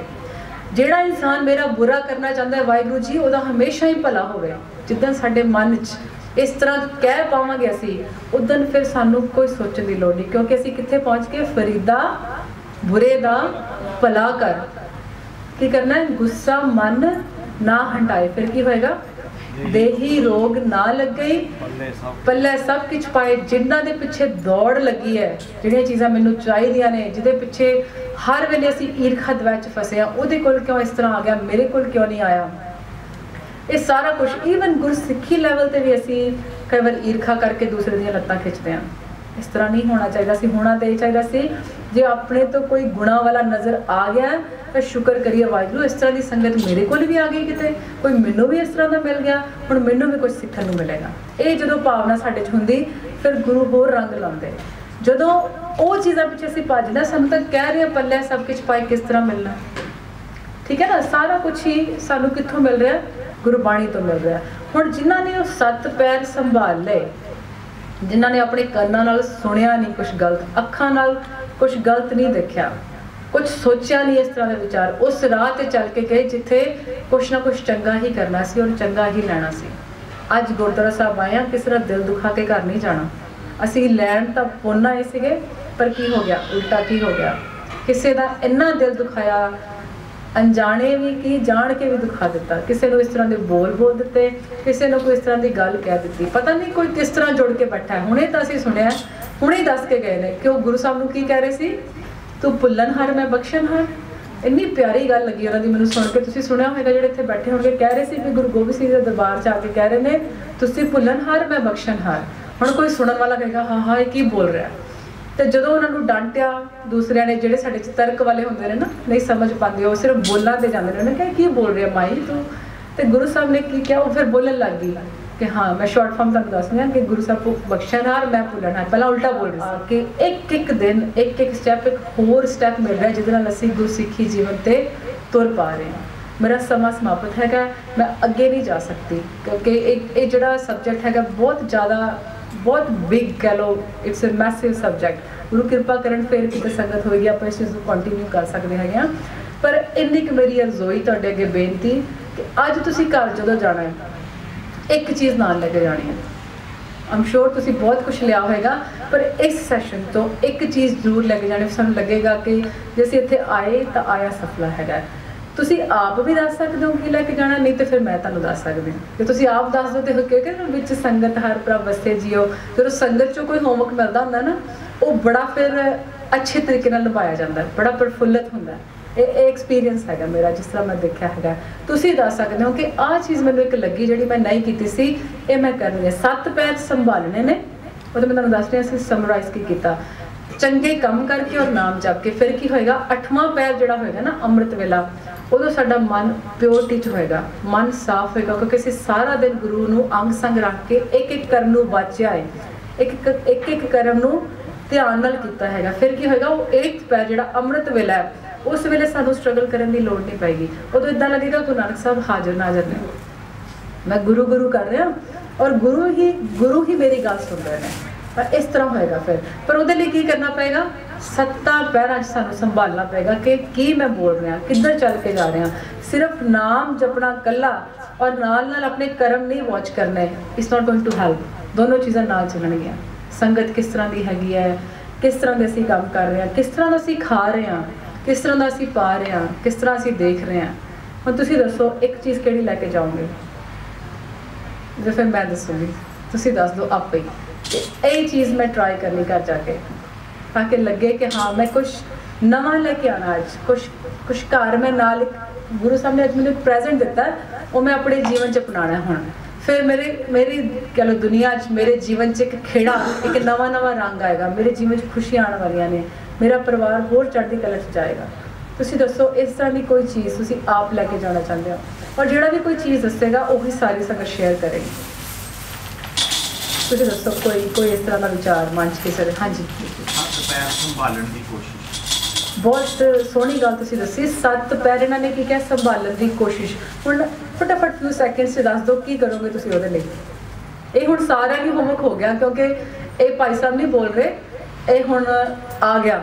Speaker 1: ਜਿਹੜਾ ਇਨਸਾਨ ਮੇਰਾ ਬੁਰਾ ਕਰਨਾ ਚਾਹੁੰਦਾ ਹੈ, ਵਾਹਿਗੁਰੂ ਜੀ, ਉਹਦਾ ਹਮੇਸ਼ਾ ਹੀ ਭਲਾ ਹੋਵੇ। ਜਿੱਦਾਂ ਸਾਡੇ ਮਨ 'ਚ ਇਸ ਤਰ੍ਹਾਂ ਕਹਿ ਪਾਵਾਂਗੇ ਅਸੀਂ, ਉਦੋਂ ਫਿਰ ਸਾਨੂੰ ਕੋਈ ਸੋਚਣ ਦੀ ਲੋੜ ਨਹੀਂ, ਕਿਉਂਕਿ ਅਸੀਂ ਕਿੱਥੇ ਪਹੁੰਚ ਗਏ? ਫਰੀਦਾ ਬੁਰੇ ਦਾ ਭਲਾ ਕਰ। ਕੀ ਕਰਨਾ ਹੈ? ਗੁੱਸਾ ਮਨ ਨਾ ਹਟਾਏ ਫਿਰ ਕੀ ਹੋਏਗਾ? ਦੇਹੀ ਰੋਗ ਨਾ ਲੱਗਈ ਪੱਲੇ ਸਭ ਕੁਝ ਪਾਏ। ਜਿਨ੍ਹਾਂ ਦੇ ਪਿੱਛੇ ਦੌੜ ਲੱਗੀ ਹੈ ਜਿਹੜੀਆਂ ਚੀਜ਼ਾਂ ਮੈਨੂੰ ਚਾਹੀਦੀਆਂ ਨੇ ਜਿਹਦੇ ਪਿੱਛੇ ਹਰ ਵੇਲੇ ਅਸੀਂ ਈਰਖਾ ਵਿੱਚ ਫਸੇ ਆ ਉਹਦੇ ਕੋਲ ਕਿਉਂ ਇਸ ਤਰ੍ਹਾਂ ਆ ਗਿਆ? ਮੇਰੇ ਕੋਲ ਕਿਉਂ ਨਹੀਂ ਆਇਆ? ਇਹ ਸਾਰਾ ਕੁਝ ਈਵਨ ਗੁਰਸਿੱਖੀ ਲੈਵਲ ਤੇ ਵੀ ਅਸੀਂ ਕਈ ਵਾਰ ਈਰਖਾ ਕਰਕੇ ਦੂਸਰੇ ਦੀਆਂ ਲੱਤਾਂ ਖਿੱਚਦੇ ਹਾਂ। ਇਸ ਤਰ੍ਹਾਂ ਨਹੀਂ ਹੋਣਾ ਚਾਹੀਦਾ ਸੀ। ਹੋਣਾ ਤੇ ਚਾਹੀਦਾ ਸੀ ਜੇ ਆਪਣੇ ਤੋਂ ਕੋਈ ਗੁਣਾ ਵਾਲਾ ਨਜ਼ਰ ਆ ਗਿਆ ਤਾਂ ਸ਼ੁਕਰ ਕਰੀਏ ਵਾਹਿਗੁਰੂ, ਇਸ ਤਰ੍ਹਾਂ ਦੀ ਸੰਗਤ ਮੇਰੇ ਕੋਲ ਵੀ ਆ ਗਈ ਕਿਤੇ, ਕੋਈ ਮੈਨੂੰ ਵੀ ਇਸ ਤਰ੍ਹਾਂ ਦਾ ਮਿਲ ਗਿਆ, ਹੁਣ ਮੈਨੂੰ ਵੀ ਕੁਝ ਸਿੱਖਣ ਨੂੰ ਮਿਲੇਗਾ। ਇਹ ਜਦੋਂ ਭਾਵਨਾ ਸਾਡੇ 'ਚ ਹੁੰਦੀ, ਫਿਰ ਗੁਰੂ ਹੋਰ ਰੰਗ ਲਾਉਂਦੇ। ਜਦੋਂ ਉਹ ਚੀਜ਼ਾਂ ਪਿੱਛੇ ਅਸੀਂ ਭੱਜਦੇ, ਸਾਨੂੰ ਤਾਂ ਕਹਿ ਰਿਹਾ ਆ, ਪੱਲੇ ਸਭ ਕੁਝ ਪਾਈ ਕਿਸ ਤਰ੍ਹਾਂ ਮਿਲਣਾ? ਠੀਕ ਹੈ ਨਾ? ਸਾਰਾ ਕੁਝ ਹੀ ਸਾਨੂੰ ਕਿੱਥੋਂ ਮਿਲ ਰਿਹਾ? ਗੁਰਬਾਣੀ ਤੋਂ ਮਿਲ ਰਿਹਾ। ਹੁਣ ਜਿਨ੍ਹਾਂ ਨੇ ਉਹ ਸੱਤ ਪੈਰ ਸੰਭਾਲ ਲਏ ਜਿਨ੍ਹਾਂ ਨੇ ਆਪਣੇ ਕੰਨਾਂ ਨਾਲ ਸੁਣਿਆ ਨਹੀਂ ਕੁਝ ਗਲਤ, ਅੱਖਾਂ ਨਾਲ ਕੁਝ ਗਲਤ ਨਹੀਂ ਦੇਖਿਆ। ਕੁਝ ਸੋਚਿਆ ਨਹੀਂ ਇਸ ਤਰ੍ਹਾਂ ਦੇ ਵਿਚਾਰ। ਉਸ ਰਾਹ ਤੇ ਚੱਲ ਕੇ ਗਏ ਜਿੱਥੇ ਕੁਛ ਨਾ ਕੁਛ ਚੰਗਾ ਹੀ ਕਰਨਾ ਸੀ ਔਰ ਚੰਗਾ ਹੀ ਲੈਣਾ ਸੀ। ਅੱਜ ਗੁਰਦੁਆਰਾ ਸਾਹਿਬ ਆਏ ਹਾਂ, ਕਿਸੇ ਦਾ ਦਿਲ ਦੁਖਾ ਕੇ ਘਰ ਨਹੀਂ ਜਾਣਾ। ਅਸੀਂ ਲੈਣ ਤਾਂ ਪੁੰਨ ਹੀ ਸੀਗੇ, ਪਰ ਕੀ ਹੋ ਗਿਆ? ਉਲਟਾ ਕੀ ਹੋ ਗਿਆ? ਕਿਸੇ ਦਾ ਇੰਨਾ ਦਿਲ ਦੁਖਾਇਆ ਅਣਜਾਣੇ ਵੀ ਕੀ, ਜਾਣ ਕੇ ਵੀ ਦਿਖਾ ਦਿੱਤਾ। ਕਿਸੇ ਨੂੰ ਇਸ ਤਰ੍ਹਾਂ ਦੇ ਬੋਲ ਬੋਲ ਦਿੱਤੇ, ਕਿਸੇ ਨੂੰ ਕੋਈ ਇਸ ਤਰ੍ਹਾਂ ਦੀ ਗੱਲ ਕਹਿ ਦਿੱਤੀ। ਪਤਾ ਨਹੀਂ ਕੋਈ ਕਿਸ ਤਰ੍ਹਾਂ ਜੁੜ ਕੇ ਬੈਠਾ ਹੈ। ਹੁਣੇ ਤਾਂ ਅਸੀਂ ਸੁਣਿਆ ਹੁਣੇ ਦੱਸ ਕੇ ਗਏ ਨੇ ਕਿ ਉਹ ਗੁਰੂ ਸਾਹਿਬ ਨੂੰ ਕੀ ਕਹਿ ਰਹੇ ਸੀ? ਤੂੰ ਭੁੱਲਣਹਾਰ ਮੈਂ ਬਖਸ਼ਣਹਾਰ ਇੰਨੀ ਪਿਆਰੀ ਗੱਲ ਲੱਗੀ ਉਹਨਾਂ ਦੀ, ਮੈਨੂੰ ਸੁਣ ਕੇ। ਤੁਸੀਂ ਸੁਣਿਆ ਹੋਵੇਗਾ ਜਿਹੜੇ ਇੱਥੇ ਬੈਠੇ ਹੋਣਗੇ, ਕਹਿ ਰਹੇ ਸੀ ਵੀ ਗੁਰੂ ਗੋਬਿੰਦ ਸਿੰਘ ਦੇ ਦਰਬਾਰ 'ਚ ਆ ਕੇ ਕਹਿ ਰਹੇ ਨੇ, ਤੁਸੀਂ ਭੁੱਲਣਹਾਰ ਮੈਂ ਬਖਸ਼ਣਹਾਰ ਹੁਣ ਕੋਈ ਸੁਣਨ ਵਾਲਾ ਕਹੇਗਾ, ਹਾਂ ਹਾਂ, ਇਹ ਕੀ ਬੋਲ ਰਿਹਾ? ਤੇ ਜਦੋਂ ਉਹਨਾਂ ਨੂੰ ਡਾਂਟਿਆ ਦੂਸਰਿਆਂ ਨੇ ਜਿਹੜੇ ਸਾਡੇ ਚ ਤਰਕ ਵਾਲੇ ਹੁੰਦੇ ਨੇ ਨਾ, ਨਹੀਂ ਸਮਝ ਪਾਉਂਦੇ, ਉਹ ਸਿਰਫ ਬੋਲਾਂ ਤੇ ਜਾਂਦੇ ਨੇ। ਉਹਨੇ ਕਿਹਾ, ਕੀ ਬੋਲ ਰਿਹਾ ਮਾਈ ਤੂੰ? ਤੇ ਗੁਰੂ ਸਾਹਿਬ ਨੇ ਕੀ ਕਿਹਾ? ਉਹ ਫਿਰ ਬੋਲਣ ਲੱਗ ਗਈ ਕਿ ਹਾਂ, ਮੈਂ ਸ਼ਾਰਟ ਫਾਰਮ ਤੁਹਾਨੂੰ ਦੱਸ ਰਿਹਾ ਕਿ ਗੁਰੂ ਸਾਹਿਬ ਕੋ ਬਖਸ਼ਣਹਾਰ ਮੈਂ ਭੁੱਲਣਹਾਰ ਪਹਿਲਾਂ ਉਲਟਾ ਬੋਲ ਰਹੀ ਕਿ ਇੱਕ ਇੱਕ ਦਿਨ ਇੱਕ ਇੱਕ ਸਟੈਪ ਇੱਕ ਹੋਰ ਸਟੈਪ ਮਿਲ ਰਿਹਾ ਜਿਹਦੇ ਨਾਲ ਅਸੀਂ ਗੁਰਸਿੱਖੀ ਜੀਵਨ ਤੇ ਤੁਰ ਪਾ ਰਹੇ ਹਾਂ। ਮੇਰਾ ਸਮਾਂ ਸਮਾਪਤ ਹੈਗਾ। ਮੈਂ ਅੱਗੇ ਨਹੀਂ ਜਾ ਸਕਦੀ, ਕਿਉਂਕਿ ਇਹ ਇਹ ਜਿਹੜਾ ਸਬਜੈਕਟ ਹੈਗਾ ਬਹੁਤ ਜ਼ਿਆਦਾ ਬਹੁਤ ਬਿਗ ਕਹ ਲਓ ਇਟਸ ਅ ਮੈਸਿਵ ਸਬਜੈਕਟ ਗੁਰੂ ਕਿਰਪਾ ਕਰਨ ਫਿਰ ਕਿਤੇ ਸੰਗਤ ਹੋਏਗੀ, ਆਪਾਂ ਇਸ ਚੀਜ਼ ਨੂੰ ਕੰਟੀਨਿਊ ਕਰ ਸਕਦੇ ਹੈਗੇ ਆ ਪਰ ਇੰਨੀ ਕੁ ਮੇਰੀ ਅਰਜ਼ੋਈ ਤੁਹਾਡੇ ਅੱਗੇ ਬੇਨਤੀ ਕਿ ਅੱਜ ਤੁਸੀਂ ਘਰ ਜਦੋਂ ਜਾਣਾ ਹੈ, ਇੱਕ ਚੀਜ਼ ਨਾਲ ਲੈ ਕੇ ਜਾਣੀ ਹੈ। ਆਮ ਸ਼ੋਰ ਤੁਸੀਂ ਬਹੁਤ ਕੁਝ ਲਿਆ ਹੋਵੇਗਾ ਪਰ ਇਸ ਸੈਸ਼ਨ ਤੋਂ ਇੱਕ ਚੀਜ਼ ਜ਼ਰੂਰ ਲੈ ਕੇ ਜਾਣੀ ਸਾਨੂੰ ਲੱਗੇਗਾ ਕਿ ਜੇ ਅਸੀਂ ਇੱਥੇ ਆਏ ਤਾਂ ਆਇਆ ਸਫਲਾ ਹੈਗਾ ਤੁਸੀਂ ਆਪ ਵੀ ਦੱਸ ਸਕਦੇ ਹੋ ਕੀ ਲੈ ਕੇ ਜਾਣਾ, ਨਹੀਂ ਤੇ ਫਿਰ ਮੈਂ ਤੁਹਾਨੂੰ ਦੱਸ ਸਕਦੀ ਹਾਂ। ਜੇ ਤੁਸੀਂ ਆਪ ਦੱਸ ਦਿਓ ਤੇ ਕਿਉਂਕਿ ਵਿੱਚ ਸੰਗਤ ਹਰ ਪ੍ਰਭ ਵਸੇ ਜੀਓ? ਜਦੋਂ ਸੰਗਤ ਚੋਂ ਕੋਈ ਹੋਮਵਰਕ ਮਿਲਦਾ ਹੁੰਦਾ ਨਾ, ਉਹ ਬੜਾ ਫਿਰ ਅੱਛੇ ਤਰੀਕੇ ਨਾਲ ਨਿਭਾਇਆ ਜਾਂਦਾ, ਬੜਾ ਪ੍ਰਫੁੱਲਤ ਹੁੰਦਾ। ਇਹ ਇਹ ਐਕਸਪੀਰੀਅੰਸ ਹੈਗਾ ਮੇਰਾ, ਜਿਸ ਤਰ੍ਹਾਂ ਮੈਂ ਦੇਖਿਆ ਹੈਗਾ। ਤੁਸੀਂ ਦੱਸ ਸਕਦੇ ਹੋ ਕਿ ਆਹ ਚੀਜ਼ ਮੈਨੂੰ ਇੱਕ ਲੱਗੀ ਜਿਹੜੀ ਮੈਂ ਨਹੀਂ ਕੀਤੀ ਸੀ, ਇਹ ਮੈਂ ਕਰਨੀ ਹੈ। ਸੱਤ ਪੈਰ ਸੰਭਾਲਣੇ ਨੇ। ਉਹ ਤਾਂ ਮੈਂ ਤੁਹਾਨੂੰ ਦੱਸ ਰਿਹਾ ਸੀ ਸਮਰਾਈਜ਼ ਕੀ ਕੀਤਾ। ਚੰਗੇ ਕੰਮ ਕਰਕੇ ਔਰ ਨਾਮ ਜਪ ਕੇ, ਫਿਰ ਕੀ ਹੋਏਗਾ? ਅੱਠਵਾਂ ਪੈਰ ਜਿਹੜਾ ਹੋਏਗਾ ਨਾ, ਅੰਮ੍ਰਿਤ ਵੇਲਾ। ਉਦੋਂ ਸਾਡਾ ਮਨ ਪਿਓਰਟੀ ਚ ਹੋਏਗਾ, ਮਨ ਸਾਫ਼ ਹੋਏਗਾ, ਕਿਉਂਕਿ ਅਸੀਂ ਸਾਰਾ ਦਿਨ ਗੁਰੂ ਨੂੰ ਅੰਗ ਸੰਗ ਰੱਖ ਕੇ ਇੱਕ ਇੱਕ ਕਰਨ ਨੂੰ ਵਾਚਿਆ ਹੈ ਇੱਕ ਇੱਕ ਇੱਕ ਕਰਮ ਨੂੰ ਧਿਆਨ ਨਾਲ ਕੀਤਾ ਹੈਗਾ। ਫਿਰ ਕੀ ਹੋਏਗਾ, ਉਹ 8th ਪੈਰ ਜਿਹੜਾ ਅੰਮ੍ਰਿਤ ਵੇਲਾ ਹੈ, ਉਸ ਵੇਲੇ ਸਾਨੂੰ ਸਟਰਗਲ ਕਰਨ ਦੀ ਲੋੜ ਨਹੀਂ ਪੈਗੀ। ਉਦੋਂ ਇਦਾਂ ਲੱਗੇਗਾ ਕਿ ਨਾਨਕ ਸਾਹਿਬ ਹਾਜ਼ਰ ਨਾਜ਼ਰ ਨੇ। ਮੈਂ ਗੁਰੂ ਗੁਰੂ ਕਰ ਰਿਹਾ, ਔਰ ਗੁਰੂ ਹੀ ਗੁਰੂ ਹੀ ਮੇਰੀ ਗੱਲ ਸੁਣ ਰਹੇ ਨੇ। ਪਰ ਇਸ ਤਰ੍ਹਾਂ ਹੋਏਗਾ ਫਿਰ। ਪਰ ਉਹਦੇ ਲਈ ਕੀ ਕਰਨਾ ਪਏਗਾ? ਸੱਤਾ ਪੈਰਾਂ 'ਚ ਸਾਨੂੰ ਸੰਭਾਲਣਾ ਪਏਗਾ ਕਿ ਕੀ ਮੈਂ ਬੋਲ ਰਿਹਾ, ਕਿੱਧਰ ਚੱਲ ਕੇ ਜਾ ਰਿਹਾ। ਸਿਰਫ ਨਾਮ ਜਪਣਾ ਕੱਲਾ ਔਰ ਨਾਲ ਨਾਲ ਆਪਣੇ ਕਰਮ ਨਹੀਂ ਵਾਚ ਕਰਨੇ it's not going to help ਦੋਨੋਂ ਚੀਜ਼ਾਂ ਨਾਲ ਚੱਲਣਗੀਆਂ। ਸੰਗਤ ਕਿਸ ਤਰ੍ਹਾਂ ਦੀ ਹੈਗੀ ਹੈ, ਕਿਸ ਤਰ੍ਹਾਂ ਦੇ ਅਸੀਂ ਕੰਮ ਕਰ ਰਹੇ ਹਾਂ, ਕਿਸ ਤਰ੍ਹਾਂ ਦਾ ਅਸੀਂ ਖਾ ਰਹੇ ਹਾਂ, ਕਿਸ ਤਰ੍ਹਾਂ ਦਾ ਅਸੀਂ ਪਾ ਰਹੇ ਹਾਂ, ਕਿਸ ਤਰ੍ਹਾਂ ਅਸੀਂ ਦੇਖ ਰਹੇ ਹਾਂ। ਹੁਣ ਤੁਸੀਂ ਦੱਸੋ, ਇੱਕ ਚੀਜ਼ ਕਿਹੜੀ ਲੈ ਕੇ ਜਾਓਗੇ? ਜੇ ਫਿਰ ਮੈਂ ਦੱਸੂਗੀ, ਤੁਸੀਂ ਦੱਸ ਦਿਓ ਆਪੇ ਹੀ। ਇਹ ਚੀਜ਼ ਮੈਂ ਟਰਾਈ ਕਰਨੀ ਘਰ ਜਾ ਕੇ। ਤਾਂ ਕਿ ਲੱਗੇ ਕਿ ਹਾਂ, ਮੈਂ ਕੁਝ ਨਵਾਂ ਲੈ ਕੇ ਆਣਾ ਅੱਜ। ਕੁਝ ਕੁਝ ਘਰ ਮੈਂ ਨਾਲ ਇੱਕ ਗੁਰੂ ਸਾਹਿਬ ਨੇ ਅੱਜ ਮੈਨੂੰ ਪ੍ਰੈਜ਼ੈਂਟ ਦਿੱਤਾ, ਉਹ ਮੈਂ ਆਪਣੇ ਜੀਵਨ ਚ ਅਪਣਾਉਣਾ ਹੁਣ। ਫਿਰ ਮੇਰੇ, ਮੇਰੀ ਕਹ ਲਓ ਦੁਨੀਆ 'ਚ, ਮੇਰੇ ਜੀਵਨ 'ਚ ਇੱਕ ਖੇੜਾ, ਇੱਕ ਨਵਾਂ ਨਵਾਂ ਰੰਗ ਆਏਗਾ। ਮੇਰੇ ਜੀਵਨ 'ਚ ਖੁਸ਼ੀਆਂ ਆਉਣ ਵਾਲੀਆਂ ਨੇ। ਮੇਰਾ ਪਰਿਵਾਰ ਹੋਰ ਚੜ੍ਹਦੀ ਕਲਾ 'ਚ ਜਾਏਗਾ। ਤੁਸੀਂ ਦੱਸੋ, ਇਸ ਤਰ੍ਹਾਂ ਦੀ ਕੋਈ ਚੀਜ਼ ਤੁਸੀਂ ਆਪ ਲੈ ਕੇ ਜਾਣਾ ਚਾਹੁੰਦੇ ਹੋ? ਔਰ ਜਿਹੜਾ ਵੀ ਕੋਈ ਚੀਜ਼ ਦੱਸੇਗਾ, ਉਹ ਹੀ ਸਾਰੀ ਸੰਗਤ ਸ਼ੇਅਰ ਕਰੇਗੀ। ਤੁਸੀਂ ਦੱਸੋ ਕੋਈ ਕੋਈ ਇਸ ਤਰ੍ਹਾਂ ਦਾ ਵਿਚਾਰ ਮਨ 'ਚ ਕਿਸੇ ਦੇ? ਹਾਂਜੀ।
Speaker 4: ਹੱਥ ਪੈਰ ਸੰਭਾਲਣ ਦੀ ਕੋਸ਼ਿਸ਼।
Speaker 1: ਬਹੁਤ ਸੋਹਣੀ ਗੱਲ ਤੁਸੀਂ ਦੱਸੀ। ਸੱਤ ਪੈਰ ਇਹਨਾਂ ਨੇ ਕੀ ਕਿਹਾ? ਸੰਭਾਲਣ ਦੀ ਕੋਸ਼ਿਸ਼। ਹੁਣ ਫਟਾਫਟ few seconds 'ਚ ਦੱਸ ਦਿਓ ਕੀ ਕਰੋਗੇ ਤੁਸੀਂ ਉਹਦੇ ਲਈ? ਇਹ ਹੁਣ ਸਾਰਿਆਂ ਨੂੰ ਹੋਮਵਰਕ ਹੋ ਗਿਆ ਕਿਉਂਕਿ ਇਹ ਭਾਈ ਸਾਹਿਬ ਨਹੀਂ ਬੋਲ ਰਹੇ। ਇਹ ਹੁਣ ਆ ਗਿਆ।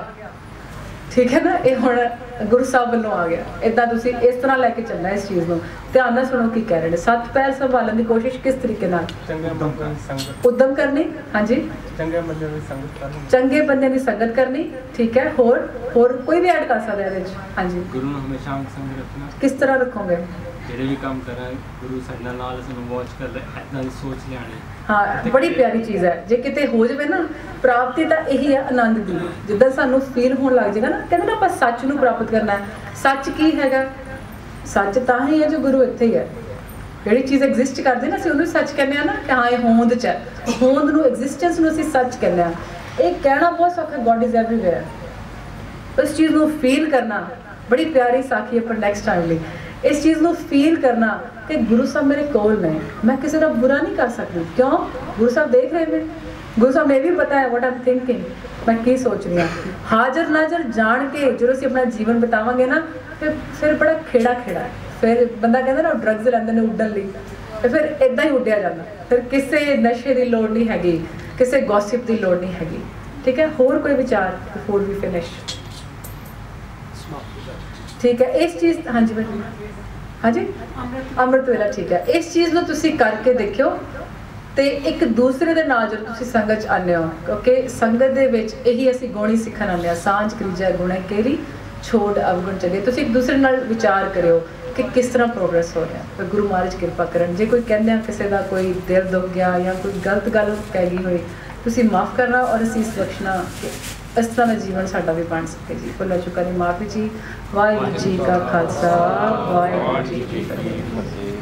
Speaker 1: ਠੀਕ ਹੈ ਨਾ? ਇਹ ਹੁਣ ਗੁਰੂ ਸਾਹਿਬ ਵੱਲੋਂ ਆ ਗਿਆ। ਇਦਾਂ ਤੁਸੀਂ ਇਸ ਤਰ੍ਹਾਂ ਲੈ ਕੇ ਚੱਲਣਾ ਇਸ ਚੀਜ਼ ਨੂੰ। ਧਿਆਨ ਨਾਲ ਸੁਣੋ ਕੀ ਕਹਿ ਰਹੇ ਨੇ। ਸੱਤ ਪੈਰ ਸੰਭਾਲਣ ਦੀ ਕੋਸ਼ਿਸ਼ ਕਿਸ ਤਰੀਕੇ ਨਾਲ?
Speaker 5: ਚੰਗੇ ਬੰਦਿਆਂ ਦੀ ਸੰਗਤ।
Speaker 1: ਉਦਮ ਕਰਨੀ ਹਾਂਜੀ।
Speaker 5: ਚੰਗੇ ਬੰਦਿਆਂ ਦੀ ਸੰਗਤ ਕਰਨੀ।
Speaker 1: ਚੰਗੇ ਬੰਦਿਆਂ ਦੀ ਸੰਗਤ ਕਰਨੀ ਠੀਕ ਹੈ। ਹੋਰ ਹੋਰ ਕੋਈ ਵੀ ਐਡ ਕਰ ਸਕਦਾ ਇਹਦੇ ਵਿੱਚ ਹਾਂਜੀ।
Speaker 5: ਗੁਰੂ ਨੂੰ ਹਮੇਸ਼ਾ ਅੰਗ ਸੰਗ ਰੱਖਣਾ।
Speaker 1: ਕਿਸ ਤਰ੍ਹਾਂ ਰੱਖੋਗੇ?
Speaker 5: ਜਿਹੜੇ ਵੀ ਕੰਮ ਕਰ ਗੁਰੂ ਸਾਡੇ ਨਾਲ ਨਾਲ ਸਾਨੂੰ ਵਾਚ ਕਰ ਰਿਹਾ ਐਦਾਂ ਦੀ ਸੋਚ ਲਿਆਣੀ
Speaker 1: ਹਾਂ, ਬੜੀ ਪਿਆਰੀ ਚੀਜ਼ ਹੈ। ਜੇ ਕਿਤੇ ਹੋ ਜਾਵੇ ਨਾ, ਪ੍ਰਾਪਤੀ ਤਾਂ ਇਹੀ ਹੈ ਆਨੰਦ ਦੀ। ਜਿੱਦਾਂ ਸਾਨੂੰ ਫੀਲ ਹੋਣ ਲੱਗ ਜਾਏਗਾ ਨਾ, ਕਹਿੰਦੇ ਨਾ ਆਪਾਂ ਸੱਚ ਨੂੰ ਪ੍ਰਾਪਤ ਕਰਨਾ ਹੈ। ਸੱਚ ਕੀ ਹੈਗਾ? ਸੱਚ ਤਾਂ ਹੀ ਹੈ ਜੋ ਗੁਰੂ ਇੱਥੇ ਹੀ ਹੈ। ਜਿਹੜੀ ਚੀਜ਼ ਐਗਜ਼ਿਸਟ ਕਰਦੀ ਨਾ, ਅਸੀਂ ਉਹਨੂੰ ਸੱਚ ਕਹਿੰਦੇ ਆ ਨਾ, ਕਿ ਹਾਂ, ਇਹ ਹੋਂਦ ਚ ਹੈ। ਹੋਂਦ ਨੂੰ ਐਗਜ਼ਿਸਟੈਂਸ ਨੂੰ ਅਸੀਂ ਸੱਚ ਕਹਿੰਦੇ ਆ ਇਹ ਕਹਿਣਾ ਬਹੁਤ ਸੌਖਾ ਗੋਡ ਇਜ਼ ਐਵਰੀਵੇਅਰ ਇਸ ਚੀਜ਼ ਨੂੰ ਫੀਲ ਕਰਨਾ, ਬੜੀ ਪਿਆਰੀ ਸਾਖੀ ਹੈ ਪਰ ਨੈਕਸਟ ਟਾਈਮ ਲਈ। ਇਸ ਚੀਜ਼ ਨੂੰ ਫੀਲ ਕਰਨਾ ਕਿ ਗੁਰੂ ਸਾਹਿਬ ਮੇਰੇ ਕੋਲ ਨੇ। ਮੈਂ ਕਿਸੇ ਦਾ ਬੁਰਾ ਨਹੀਂ ਕਰ ਸਕਦਾ। ਕਿਉਂ? ਗੁਰੂ ਸਾਹਿਬ ਦੇਖ ਰਹੇ ਨੇ। ਗੁਰੂ ਸਾਹਿਬ ਨੇ ਵੀ ਪਤਾ ਹੈ ਵਾਟ ਆਮ ਥਿੰਕਿੰਗ ਮੈਂ ਕੀ ਸੋਚ ਰਹੀ ਹਾਂ। ਹਾਜ਼ਰ ਨਾਜ਼ਰ ਜਾਣ ਕੇ ਜਦੋਂ ਅਸੀਂ ਆਪਣਾ ਜੀਵਨ ਬਿਤਾਵਾਂਗੇ ਨਾ ਫਿਰ ਫਿਰ ਬੜਾ ਖੇੜਾ ਖੇੜਾ ਫਿਰ ਬੰਦਾ ਕਹਿੰਦਾ ਨਾ ਡਰੱਗਸ ਲੈਂਦੇ ਨੇ ਉੱਡਣ ਲਈ। ਤੇ ਫਿਰ ਇਦਾਂ ਹੀ ਉੱਡਿਆ ਜਾਂਦਾ। ਫਿਰ ਕਿਸੇ ਨਸ਼ੇ ਦੀ ਲੋੜ ਨਹੀਂ ਹੈਗੀ। ਕਿਸੇ ਗੌਸਿਪ ਦੀ ਲੋੜ ਨਹੀਂ ਹੈਗੀ। ਠੀਕ ਹੈ? ਹੋਰ ਕੋਈ ਵਿਚਾਰ? ਬਿਫੋਰ ਵੀ ਫਿਨਿਸ਼ ਠੀਕ ਹੈ, ਇਸ ਚੀਜ਼ ਹਾਂਜੀ ਬੇਟੀ ਹਾਂਜੀ? ਅੰਮ੍ਰਿਤ ਵੇਲਾ ਠੀਕ ਹੈ। ਇਸ ਚੀਜ਼ ਨੂੰ ਤੁਸੀਂ ਕਰਕੇ ਦੇਖਿਓ ਤੇ ਇੱਕ ਦੂਸਰੇ ਦੇ ਨਾਲ ਜਦੋਂ ਤੁਸੀਂ ਸੰਗਤ ਚ ਆਉਂਦੇ ਹੋ, ਕਿਉਂਕਿ ਸੰਗਤ ਦੇ ਵਿੱਚ ਇਹੀ ਅਸੀਂ ਗੁਣੀ ਸਿੱਖਣ ਆਉਂਦੇ ਹਾਂ। ਸਾਂਝ ਕਰੀਜਾ ਗੁਣੇ ਕੇਰੀ ਛੋੜ ਅਵਗੁਣ ਚਲੇ ਤੁਸੀਂ ਇੱਕ ਦੂਸਰੇ ਨਾਲ ਵਿਚਾਰ ਕਰਿਓ ਕਿ ਕਿਸ ਤਰ੍ਹਾਂ ਪ੍ਰੋਗਰੈਸ ਹੋ ਰਿਹਾ। ਤੇ ਗੁਰੂ ਮਹਾਰਾਜ ਕਿਰਪਾ ਕਰਨ। ਜੇ ਕੋਈ ਕਹਿੰਦੇ ਆ ਕਿਸੇ ਦਾ ਕੋਈ ਦਿਲ ਦੁੱਖ ਗਿਆ ਜਾਂ ਕੋਈ ਗਲਤ ਗੱਲ ਕਹਿ ਗਈ ਹੋਈ, ਤੁਸੀਂ ਮਾਫ ਕਰਨਾ ਔਰ ਅਸੀਂ ਇਸ ਬਖਸ਼ਣਾ ਇਸ ਤਰ੍ਹਾਂ ਦਾ ਜੀਵਨ ਸਾਡਾ ਵੀ ਬਣ ਸਕੇ ਜੀ। ਭੁੱਲਾ ਚੁੱਕਾ ਦੀ ਮਾਫੀ ਜੀ। ਵਾਹਿਗੁਰੂ ਜੀ ਕਾ ਖਾਲਸਾ, ਵਾਹਿਗੁਰੂ ਜੀ ਕੀ ਫਤਿਹ।